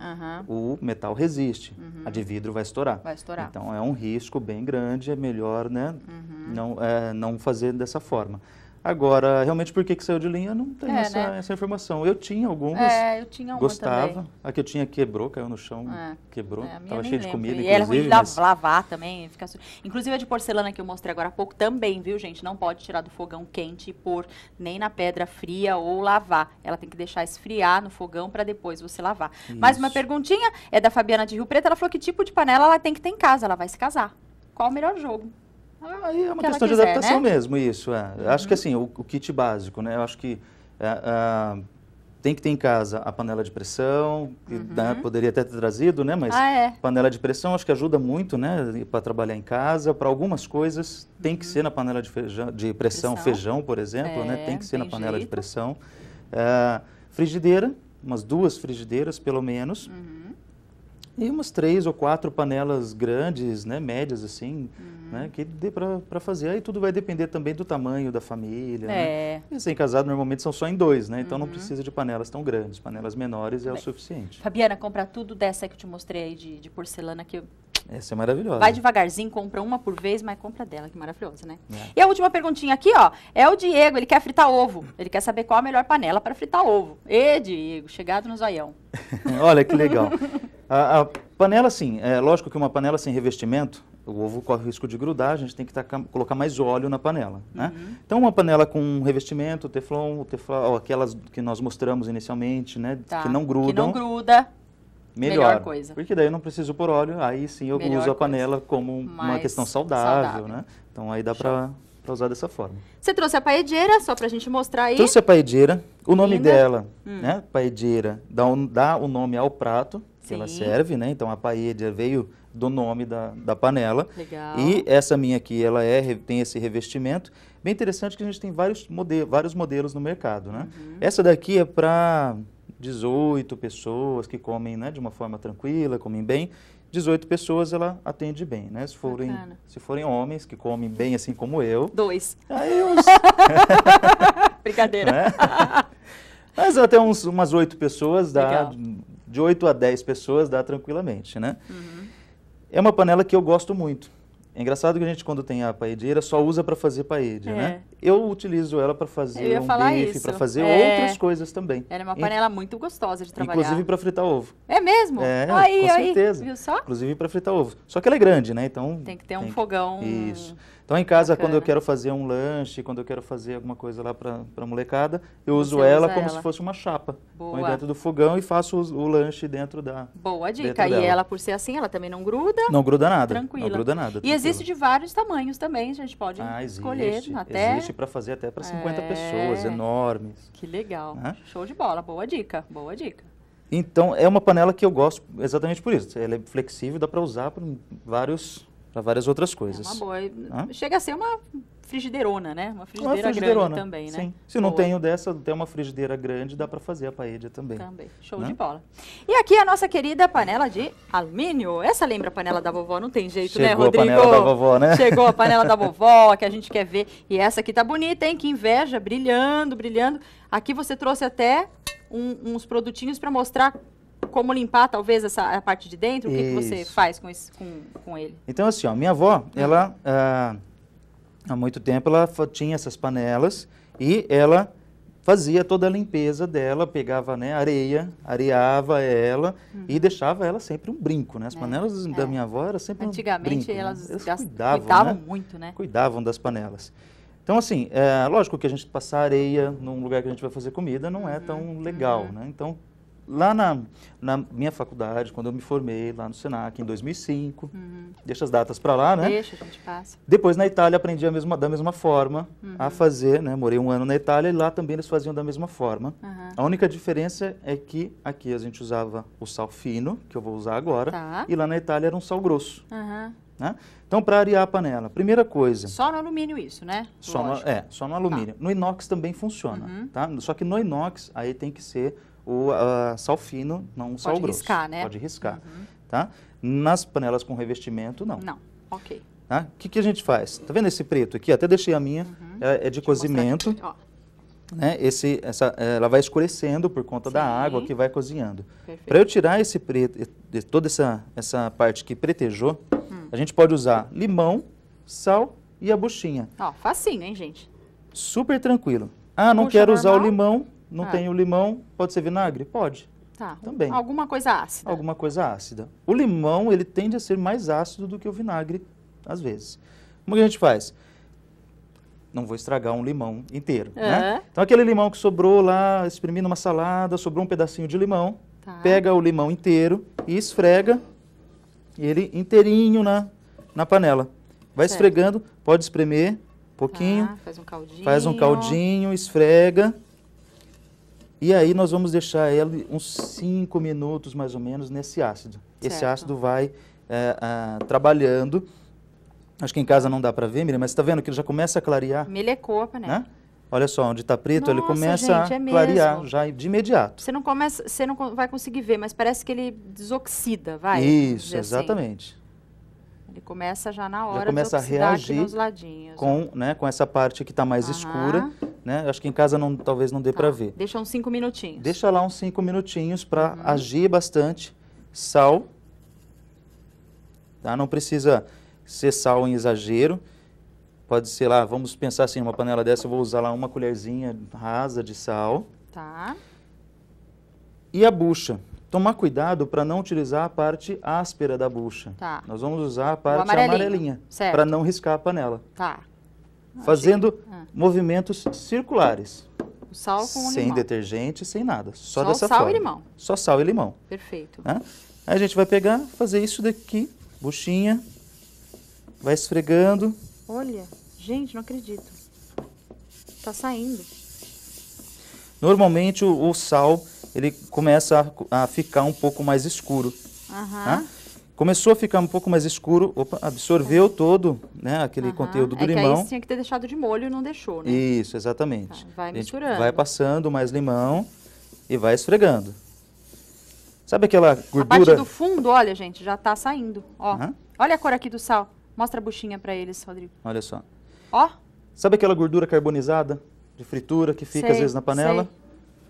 uhum. o metal resiste. Uhum. A de vidro vai estourar. Vai estourar. Então é um risco bem grande, é melhor né, uhum. não, é, não fazer dessa forma. Agora, realmente, por que, que saiu de linha, não tenho é, essa, né? essa, informação. Eu tinha algumas, é, eu tinha uma gostava. Também. A que eu tinha quebrou, caiu no chão, é. quebrou. É, Tava cheio de comida, E ela é ruim de mas... lavar também. Fica... Inclusive a de porcelana que eu mostrei agora há pouco também, viu, gente? Não pode tirar do fogão quente e pôr nem na pedra fria ou lavar. Ela tem que deixar esfriar no fogão para depois você lavar. Isso. Mais uma perguntinha, é da Fabiana de Rio Preto. Ela falou que tipo de panela ela tem que ter em casa. Ela vai se casar. Qual o melhor jogo? Aí é uma que questão quiser, de adaptação né? mesmo, isso. É. Uhum. Acho que assim, o, o, kit básico, né? Eu acho que é, é, tem que ter em casa a panela de pressão, que uhum. né, poderia até ter trazido, né? Mas ah, é. panela de pressão acho que ajuda muito, né? Para trabalhar em casa. Para algumas coisas tem que uhum. ser na panela de, feijão, de pressão, pressão, feijão, por exemplo, né? Tem que ser na panela jeito. de pressão. É, frigideira, umas duas frigideiras pelo menos. Uhum. E umas três ou quatro panelas grandes, né, médias assim, uhum. Né, que dê para fazer. Aí tudo vai depender também do tamanho da família. Né? É. Né? E sem casado normalmente são só em dois, né? Então uhum. não precisa de panelas tão grandes. Panelas menores é o suficiente. Fabiana, compra tudo dessa que eu te mostrei aí de, de porcelana que Essa é maravilhosa. Vai devagarzinho, compra uma por vez, mas compra dela, que maravilhosa, né? É. E a última perguntinha aqui, ó, é o Diego, ele quer fritar ovo. Ele quer saber qual a melhor panela para fritar ovo. Ê, Diego, chegado no zoião. Olha que legal. a, a, panela, sim, é lógico que uma panela sem revestimento, o ovo corre o risco de grudar, a gente tem que tacar, colocar mais óleo na panela. Né? Uhum. Então, uma panela com revestimento, teflon, teflon aquelas que nós mostramos inicialmente, né, tá. que não grudam. Que não gruda. Melhor, melhor, coisa. Porque daí eu não preciso pôr óleo, aí sim eu melhor uso a panela coisa. como mais uma questão saudável, saudável, né? Então aí dá para usar dessa forma. Você trouxe a paedeira, só para a gente mostrar aí. Trouxe a paedeira. O nome Linda. dela, hum. né, paedeira, dá, um, dá o nome ao prato que sim. ela serve, né? Então a paedia veio do nome da, da panela. Legal. E essa minha aqui, ela é, tem esse revestimento. Bem interessante que a gente tem vários, modelo, vários modelos no mercado, né? Uhum. Essa daqui é para 18 pessoas que comem né, de uma forma tranquila, comem bem. 18 pessoas ela atende bem, né? Se forem, se forem homens que comem bem assim como eu. Dois. Aí eu... Brincadeira. Né? Mas até uns, umas oito pessoas dá, Legal. de 8 a 10 pessoas dá tranquilamente, né? Uhum. É uma panela que eu gosto muito. É engraçado que a gente, quando tem a paedeira, só usa para fazer paedia, é. né? Eu utilizo ela para fazer um bife, para fazer é. outras coisas também. Ela é uma panela muito gostosa de trabalhar. Inclusive para fritar ovo. É mesmo? É, aí, com aí, certeza. Viu só? Inclusive para fritar ovo. Só que ela é grande, né? Então tem que ter um fogão. Isso. Então, em casa, Bacana. quando eu quero fazer um lanche, quando eu quero fazer alguma coisa lá para a molecada, eu Você uso ela como ela. se fosse uma chapa. Boa. Põe dentro do fogão e faço o, o lanche dentro da. Boa dica. E ela, por ser assim, ela também não gruda. Não gruda nada. Tranquila. Não gruda nada. E existe de vários tamanhos também, a gente pode ah, existe, escolher até. Existe para fazer até para 50 é... pessoas, enormes. Que legal. Né? Show de bola. Boa dica. Boa dica. Então, é uma panela que eu gosto exatamente por isso. Ela é flexível, dá para usar para vários para várias outras coisas. É uma boa. Hã? Chega a ser uma frigideirona, né? Uma frigideira, uma frigideirona, grande também, né? Sim. Se boa. não tenho dessa, tem uma frigideira grande, dá para fazer a paella também. Também. Show né? de bola. E aqui a nossa querida panela de alumínio. Essa lembra a panela da vovó, não tem jeito, né, Chegou né, Rodrigo? Chegou a panela da vovó, né? Chegou a panela da vovó, que a gente quer ver. E essa aqui tá bonita, hein? Que inveja, brilhando, brilhando. Aqui você trouxe até um, uns produtinhos para mostrar como limpar, talvez, essa a parte de dentro? O que, que você faz com, esse, com, com ele? Então, assim, ó, minha avó, ela, ah, há muito tempo, ela tinha essas panelas e ela fazia toda a limpeza dela, pegava né, areia, areava ela uhum. e deixava ela sempre um brinco, né? As é, panelas é. da minha avó eram sempre Antigamente um brinco. Né? elas, né? elas cuidavam, cuidavam né? muito, né? Cuidavam das panelas. Então, assim, é, lógico que a gente passar areia num lugar que a gente vai fazer comida não é tão uhum. legal, uhum. né? Então, lá na, na, minha faculdade, quando eu me formei lá no Senac, em 2005, uhum. deixa as datas para lá, né? Deixa, a gente passa. Depois na Itália aprendi mesma, da mesma forma uhum. a fazer, né? Morei um ano na Itália e lá também eles faziam da mesma forma. Uhum. A única diferença é que aqui a gente usava o sal fino, que eu vou usar agora, tá. e lá na Itália era um sal grosso. Né? Então, para arear a panela, primeira coisa... Só no alumínio isso, né? Só no, é, só no alumínio. Tá. No inox também funciona, uhum. tá? Só que no inox, aí tem que ser o uh, sal fino, não o sal Pode grosso. Riscar, né? Pode riscar, uhum. tá? Nas panelas com revestimento, não. Não, ok. Tá? O que, que a gente faz? Tá vendo esse preto aqui? Até deixei a minha, uhum. é, é, de Deixa cozimento. Né? Esse, essa, ela vai escurecendo por conta Sim. da água que vai cozinhando. Para eu tirar esse preto, toda essa, essa parte que pretejou, hum. a gente pode usar limão, sal e a buchinha. Ó, facinho, hein, gente? Super tranquilo. Ah, não quero normal. usar o limão, não ah. tem o limão, pode ser vinagre? Pode. Tá. Também. Alguma coisa ácida. Alguma coisa ácida. O limão, ele tende a ser mais ácido do que o vinagre, às vezes. Como que a gente faz? Não vou estragar um limão inteiro, uhum. né? Então, aquele limão que sobrou lá, exprimi numa salada, sobrou um pedacinho de limão, tá. pega o limão inteiro e esfrega ele inteirinho na, na panela. Vai certo. esfregando, pode espremer um pouquinho. Tá, faz um caldinho. Faz um caldinho, esfrega e aí nós vamos deixar ele uns 5 minutos mais ou menos nesse ácido. Certo. Esse ácido vai é, trabalhando. Acho que em casa não dá para ver, Miriam, mas está vendo que ele já começa a clarear? Melecou a panela. Né? Olha só, onde está preto, Nossa, ele começa gente, é a clarear mesmo. já de imediato. Você não, começa, você não vai conseguir ver, mas parece que ele desoxida, vai? Isso, assim. exatamente. Assim. Ele começa já na hora já começa a reagir ladinhos. Com, né, com essa parte que está mais escura. Né? Acho que em casa não, talvez não dê tá. para ver. Deixa uns 5 minutinhos. Deixa lá uns 5 minutinhos para uhum. agir bastante. Sal. Tá? Não precisa ser sal em exagero. Pode ser lá, vamos pensar assim, uma panela dessa eu vou usar lá uma colherzinha rasa de sal. Tá. E a bucha. Tomar cuidado para não utilizar a parte áspera da bucha. Tá. Nós vamos usar a parte amarelinha, para não riscar a panela. Tá. Fazendo ah. movimentos circulares. O sal com sem limão. detergente, sem nada. Só, só dessa sal forma. e limão. Só sal e limão. Perfeito. Né? Aí a gente vai pegar, fazer isso daqui, buchinha, vai esfregando. Olha, gente, não acredito. Tá saindo. Normalmente o, o sal, ele começa a, a, ficar um pouco mais escuro. Aham. Né? Começou a ficar um pouco mais escuro, opa, absorveu todo né, aquele uhum. conteúdo do é limão. Que aí tinha que ter deixado de molho e não deixou, né? Isso, exatamente. Tá, vai misturando. vai passando mais limão e vai esfregando. Sabe aquela gordura... A parte do fundo, olha, gente, já está saindo. Ó, uhum. Olha a cor aqui do sal. Mostra a buchinha para eles, Rodrigo. Olha só. Ó. Sabe aquela gordura carbonizada de fritura que fica sei, às vezes na panela? Sei.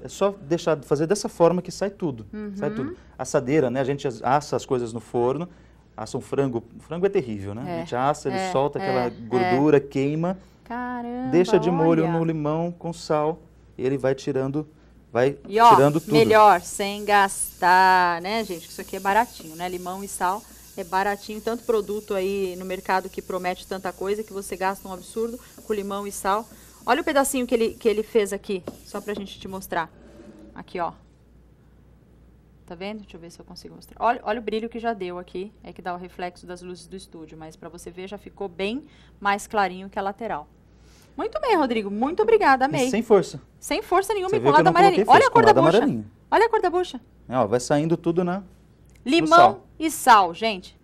É só deixar de fazer dessa forma que sai tudo. Uhum. Sai tudo. Assadeira, né? A gente assa as coisas no forno, assa um frango. O frango é terrível, né? É. A gente assa, ele é. solta aquela é. gordura, queima. Caramba, Deixa de molho olha. no limão com sal e ele vai tirando, vai e, ó, tirando tudo. melhor, sem gastar, né, gente? Isso aqui é baratinho, né? Limão e sal é baratinho. Tanto produto aí no mercado que promete tanta coisa que você gasta um absurdo com limão e sal. Olha o pedacinho que ele, que ele fez aqui, só pra gente te mostrar. Aqui, ó. Tá vendo? Deixa eu ver se eu consigo mostrar. Olha, olha o brilho que já deu aqui. É que dá o reflexo das luzes do estúdio. Mas para você ver, já ficou bem mais clarinho que a lateral. Muito bem, Rodrigo. Muito obrigada, amei. Sem força. Sem força nenhuma e com amarelinha. Olha a cor da bucha. Amarelinha. Olha a cor da bucha. É, ó, vai saindo tudo na Limão sal. e sal, gente.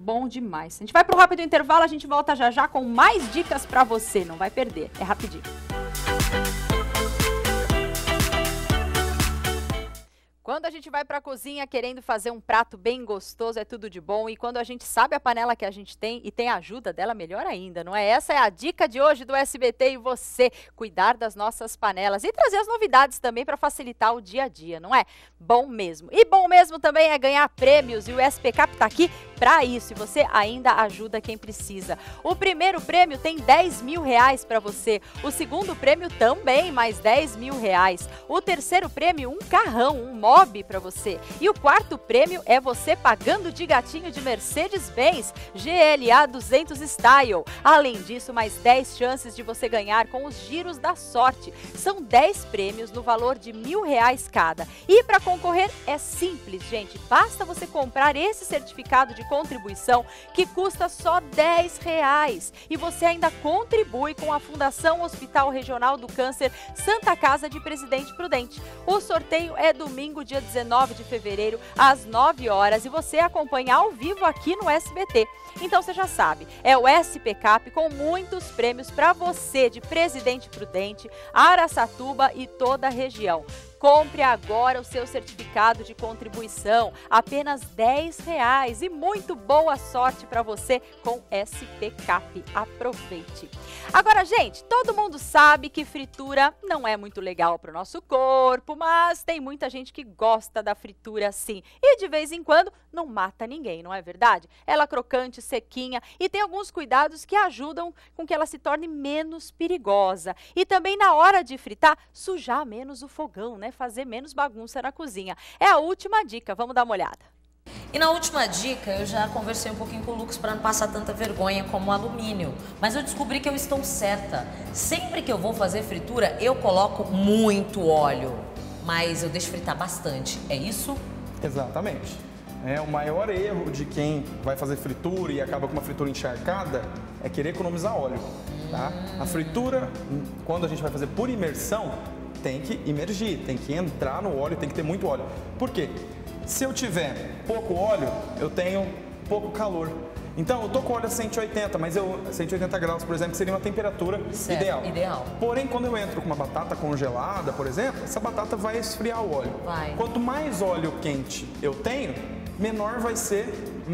Bom demais. A gente vai pro rápido intervalo, a gente volta já já com mais dicas para você. Não vai perder. É rapidinho. Quando a gente vai para a cozinha querendo fazer um prato bem gostoso, é tudo de bom. E quando a gente sabe a panela que a gente tem e tem a ajuda dela, melhor ainda, não é? Essa é a dica de hoje do SBT e você cuidar das nossas panelas e trazer as novidades também para facilitar o dia a dia, não é? Bom mesmo. E bom mesmo também é ganhar prêmios e o SPCap está aqui para isso. E você ainda ajuda quem precisa. O primeiro prêmio tem 10 mil reais para você. O segundo prêmio também mais 10 mil reais. O terceiro prêmio, um carrão, um móvel para você. E o quarto prêmio é você pagando de gatinho de Mercedes-Benz GLA 200 Style. Além disso, mais 10 chances de você ganhar com os giros da sorte. São 10 prêmios no valor de mil reais cada. E para concorrer é simples, gente. Basta você comprar esse certificado de contribuição que custa só 10 reais. E você ainda contribui com a Fundação Hospital Regional do Câncer Santa Casa de Presidente Prudente. O sorteio é domingo, dia 19 de fevereiro, às 9 horas, e você acompanha ao vivo aqui no SBT. Então você já sabe, é o SPCAP com muitos prêmios para você de Presidente Prudente, Araçatuba e toda a região. Compre agora o seu certificado de contribuição, apenas 10 reais e muito boa sorte para você com SPCAP. Aproveite. Agora, gente, todo mundo sabe que fritura não é muito legal para o nosso corpo, mas tem muita gente que gosta da fritura sim. E de vez em quando não mata ninguém, não é verdade? Ela crocante, sequinha e tem alguns cuidados que ajudam com que ela se torne menos perigosa. E também na hora de fritar, sujar menos o fogão, né? Fazer menos bagunça na cozinha. É a última dica, vamos dar uma olhada. E na última dica, eu já conversei um pouquinho com o Lucas para não passar tanta vergonha como o alumínio. Mas eu descobri que eu estou certa. Sempre que eu vou fazer fritura, eu coloco muito óleo. Mas eu deixo fritar bastante. É isso? Exatamente. É, o maior erro de quem vai fazer fritura e acaba com uma fritura encharcada é querer economizar óleo. Tá? A fritura, quando a gente vai fazer por imersão, tem que imergir, tem que entrar no óleo, tem que ter muito óleo. Por quê? Se eu tiver pouco óleo, eu tenho pouco calor. Então, eu tô com óleo a 180, mas eu 180 graus, por exemplo, seria uma temperatura certo, ideal. Ideal. Porém, quando eu entro com uma batata congelada, por exemplo, essa batata vai esfriar o óleo. Vai. Quanto mais óleo quente eu tenho, menor vai ser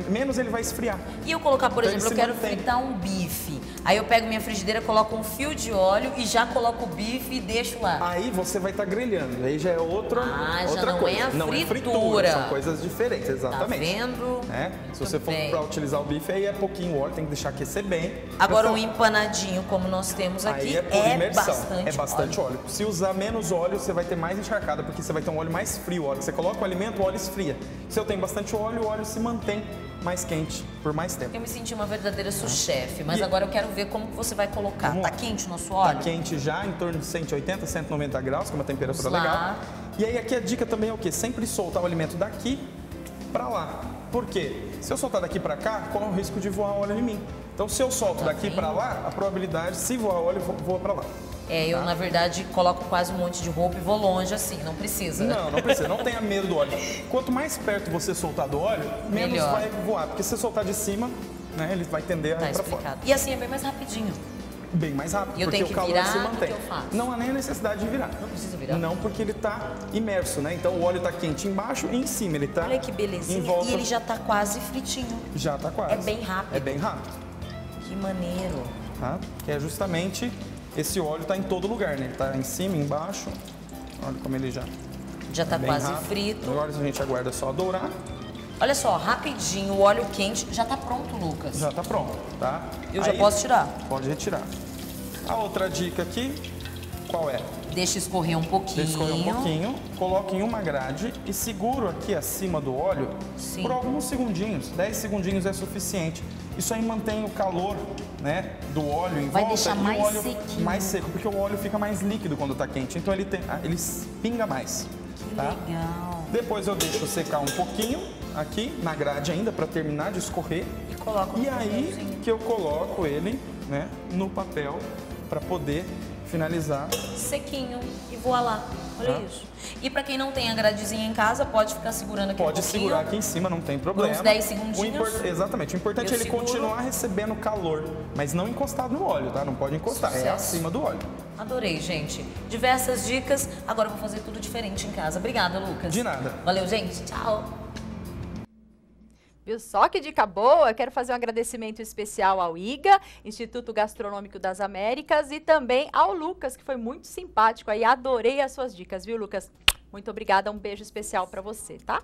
menos ele vai esfriar. E eu colocar, por então exemplo, eu quero mantém. fritar um bife. Aí eu pego minha frigideira, coloco um fio de óleo e já coloco o bife e deixo lá. Aí você vai estar tá grelhando. Aí já é outra, ah, outra já não coisa. É a não fritura. é fritura. São coisas diferentes, exatamente. Tá vendo? É? Se você for para utilizar o bife, aí é pouquinho óleo, tem que deixar aquecer bem. Agora um empanadinho, como nós temos aqui, aí é, é bastante, é bastante óleo. óleo. Se usar menos óleo, você vai ter mais encharcada, porque você vai ter um óleo mais frio. A hora que você coloca o alimento, o óleo esfria. Se eu tenho bastante óleo, o óleo se mantém mais quente por mais tempo. Eu me senti uma verdadeira sous-chefe, mas e... agora eu quero ver como você vai colocar. Vamos tá quente o nosso óleo? Tá quente já, em torno de 180, 190 graus, que é uma temperatura legal. E aí aqui a dica também é o quê? Sempre soltar o alimento daqui para lá. Por quê? Se eu soltar daqui para cá, corre o risco de voar óleo em mim. Então se eu solto tá daqui para lá, a probabilidade, se voar óleo, voa para lá. É, eu, tá. na verdade, coloco quase um monte de roupa e vou longe assim, não precisa. Não, não precisa, não tenha medo do óleo. Quanto mais perto você soltar do óleo, menos Melhor. vai voar. Porque se você soltar de cima, né, ele vai tender tá a ir para fora. E assim é bem mais rapidinho. Bem mais rápido, eu porque tenho que o calor virar, se mantém. Que eu faço? Não há nem a necessidade de virar. Não precisa virar? Não, porque ele está imerso, né? Então o óleo está quente embaixo e em cima ele está Olha que belezinha. Volta... E ele já está quase fritinho. Já está quase. É bem rápido. É bem rápido. Que maneiro. Tá? Que é justamente esse óleo está em todo lugar, né? Ele está em cima, embaixo. Olha como ele já. Já está é quase rápido. frito. Agora a gente aguarda só dourar. Olha só, rapidinho, o óleo quente já está pronto, Lucas. Já está pronto, tá? Eu Aí, já posso tirar. Pode retirar. A outra dica aqui, qual é? Deixa escorrer um pouquinho. Deixa escorrer um pouquinho, coloque em uma grade e seguro aqui acima do óleo Sim. por alguns segundinhos. 10 segundinhos é suficiente. Isso aí mantém o calor né, do óleo em Vai volta deixar mais óleo sequinho. mais seco, porque o óleo fica mais líquido quando está quente. Então ele, tem, ah, ele pinga mais. Que tá? legal. Depois eu deixo secar um pouquinho aqui na grade ainda para terminar de escorrer. E coloco E aí que eu coloco ele né, no papel para poder finalizar. Sequinho e voilá. Olha ah. isso. E para quem não tem a gradezinha em casa, pode ficar segurando aqui Pode um segurar aqui em cima, não tem problema. Uns 10 segundinhos. O Exatamente. O importante é ele seguro. continuar recebendo calor, mas não encostado no óleo, tá? Não pode encostar, é Sucesso. é acima do óleo. Adorei, gente. Diversas dicas. Agora eu vou fazer tudo diferente em casa. Obrigada, Lucas. De nada. Valeu, gente. Tchau. Viu só que dica boa? Quero fazer um agradecimento especial ao IGA, Instituto Gastronômico das Américas, e também ao Lucas, que foi muito simpático aí. Adorei as suas dicas, viu, Lucas? Muito obrigada, um beijo especial para você, tá?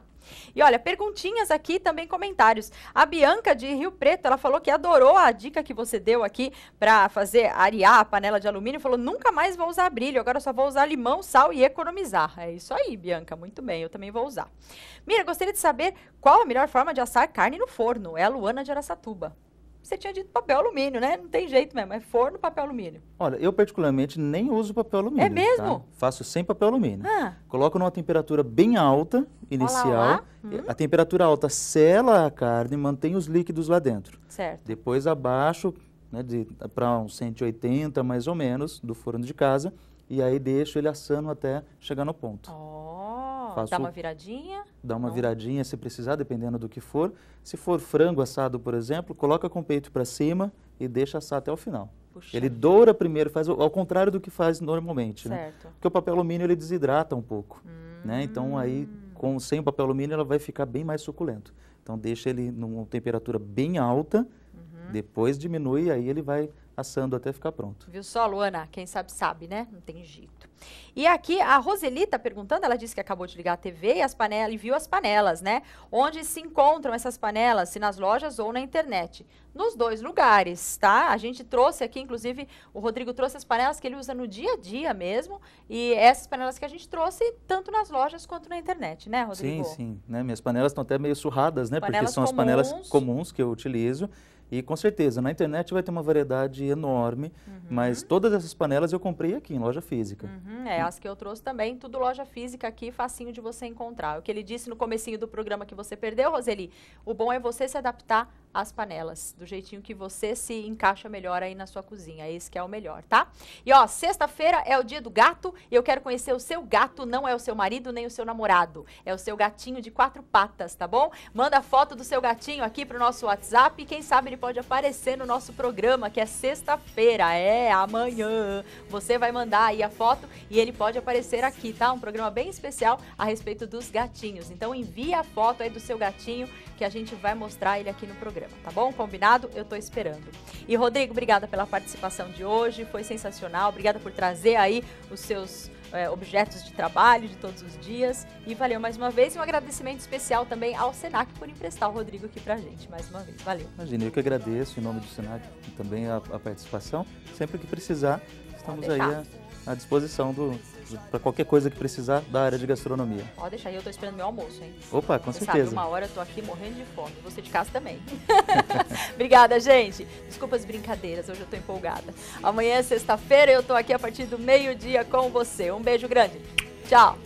E olha, perguntinhas aqui, também comentários. A Bianca de Rio Preto, ela falou que adorou a dica que você deu aqui para fazer arear a panela de alumínio. Falou, nunca mais vou usar brilho, agora só vou usar limão, sal e economizar. É isso aí, Bianca, muito bem, eu também vou usar. Mira, gostaria de saber qual a melhor forma de assar carne no forno. É a Luana de Aracatuba você tinha dito papel alumínio, né? Não tem jeito mesmo, é forno, papel alumínio. Olha, eu particularmente nem uso papel alumínio. É mesmo? Tá? Faço sem papel alumínio. Ah. Coloco numa temperatura bem alta, inicial. Olá, olá. Hum. A temperatura alta sela a carne, mantém os líquidos lá dentro. Certo. Depois abaixo, né, para uns 180 mais ou menos, do forno de casa, e aí deixo ele assando até chegar no ponto. Oh. Faço, dá uma viradinha? Dá uma viradinha se precisar, dependendo do que for. Se for frango assado, por exemplo, coloca com o peito para cima e deixa assar até o final. Puxa. Ele doura primeiro, faz ao contrário do que faz normalmente, né? certo. né? Porque o papel alumínio ele desidrata um pouco, hum. né? Então aí com sem o papel alumínio ela vai ficar bem mais suculento. Então deixa ele numa temperatura bem alta, uhum. depois diminui aí ele vai assando até ficar pronto. Viu só, Luana? Quem sabe sabe, né? Não tem jeito. E aqui a Roseli está perguntando, ela disse que acabou de ligar a TV e as panelas e viu as panelas, né? Onde se encontram essas panelas, se nas lojas ou na internet. Nos dois lugares, tá? A gente trouxe aqui, inclusive, o Rodrigo trouxe as panelas que ele usa no dia a dia mesmo. E essas panelas que a gente trouxe, tanto nas lojas quanto na internet, né, Rodrigo? Sim, sim. Né? Minhas panelas estão até meio surradas, né? Panelas Porque são comuns. as panelas comuns que eu utilizo. E com certeza, na internet vai ter uma variedade enorme, uhum. mas todas essas panelas eu comprei aqui em loja física. Uhum, é, as que eu trouxe também, tudo loja física aqui, facinho de você encontrar. O que ele disse no comecinho do programa que você perdeu, Roseli, o bom é você se adaptar às panelas, do jeitinho que você se encaixa melhor aí na sua cozinha. Esse que é o melhor, tá? E ó, sexta-feira é o dia do gato e eu quero conhecer o seu gato, não é o seu marido nem o seu namorado. É o seu gatinho de quatro patas, tá bom? Manda foto do seu gatinho aqui pro nosso WhatsApp e quem sabe ele pode aparecer no nosso programa, que é sexta-feira, é amanhã. Você vai mandar aí a foto e ele pode aparecer aqui, tá? Um programa bem especial a respeito dos gatinhos. Então envie a foto aí do seu gatinho que a gente vai mostrar ele aqui no programa, tá bom? Combinado? Eu tô esperando. E Rodrigo, obrigada pela participação de hoje, foi sensacional. Obrigada por trazer aí os seus é, objetos de trabalho de todos os dias. E valeu mais uma vez. E um agradecimento especial também ao Senac por emprestar o Rodrigo aqui pra gente mais uma vez. Valeu. Imagina, eu que agradeço em nome do Senac também a, a participação. Sempre que precisar, estamos aí à, à disposição do, para qualquer coisa que precisar da área de gastronomia. Pode deixar aí, eu tô esperando meu almoço, hein? Opa, com Você certeza. Sabe, uma hora eu tô aqui morrendo de fome. Você de casa também. Obrigada, gente. Desculpa as brincadeiras, hoje eu tô empolgada. Amanhã é sexta-feira, eu tô aqui a partir do meio-dia com você. Um beijo grande. Tchau.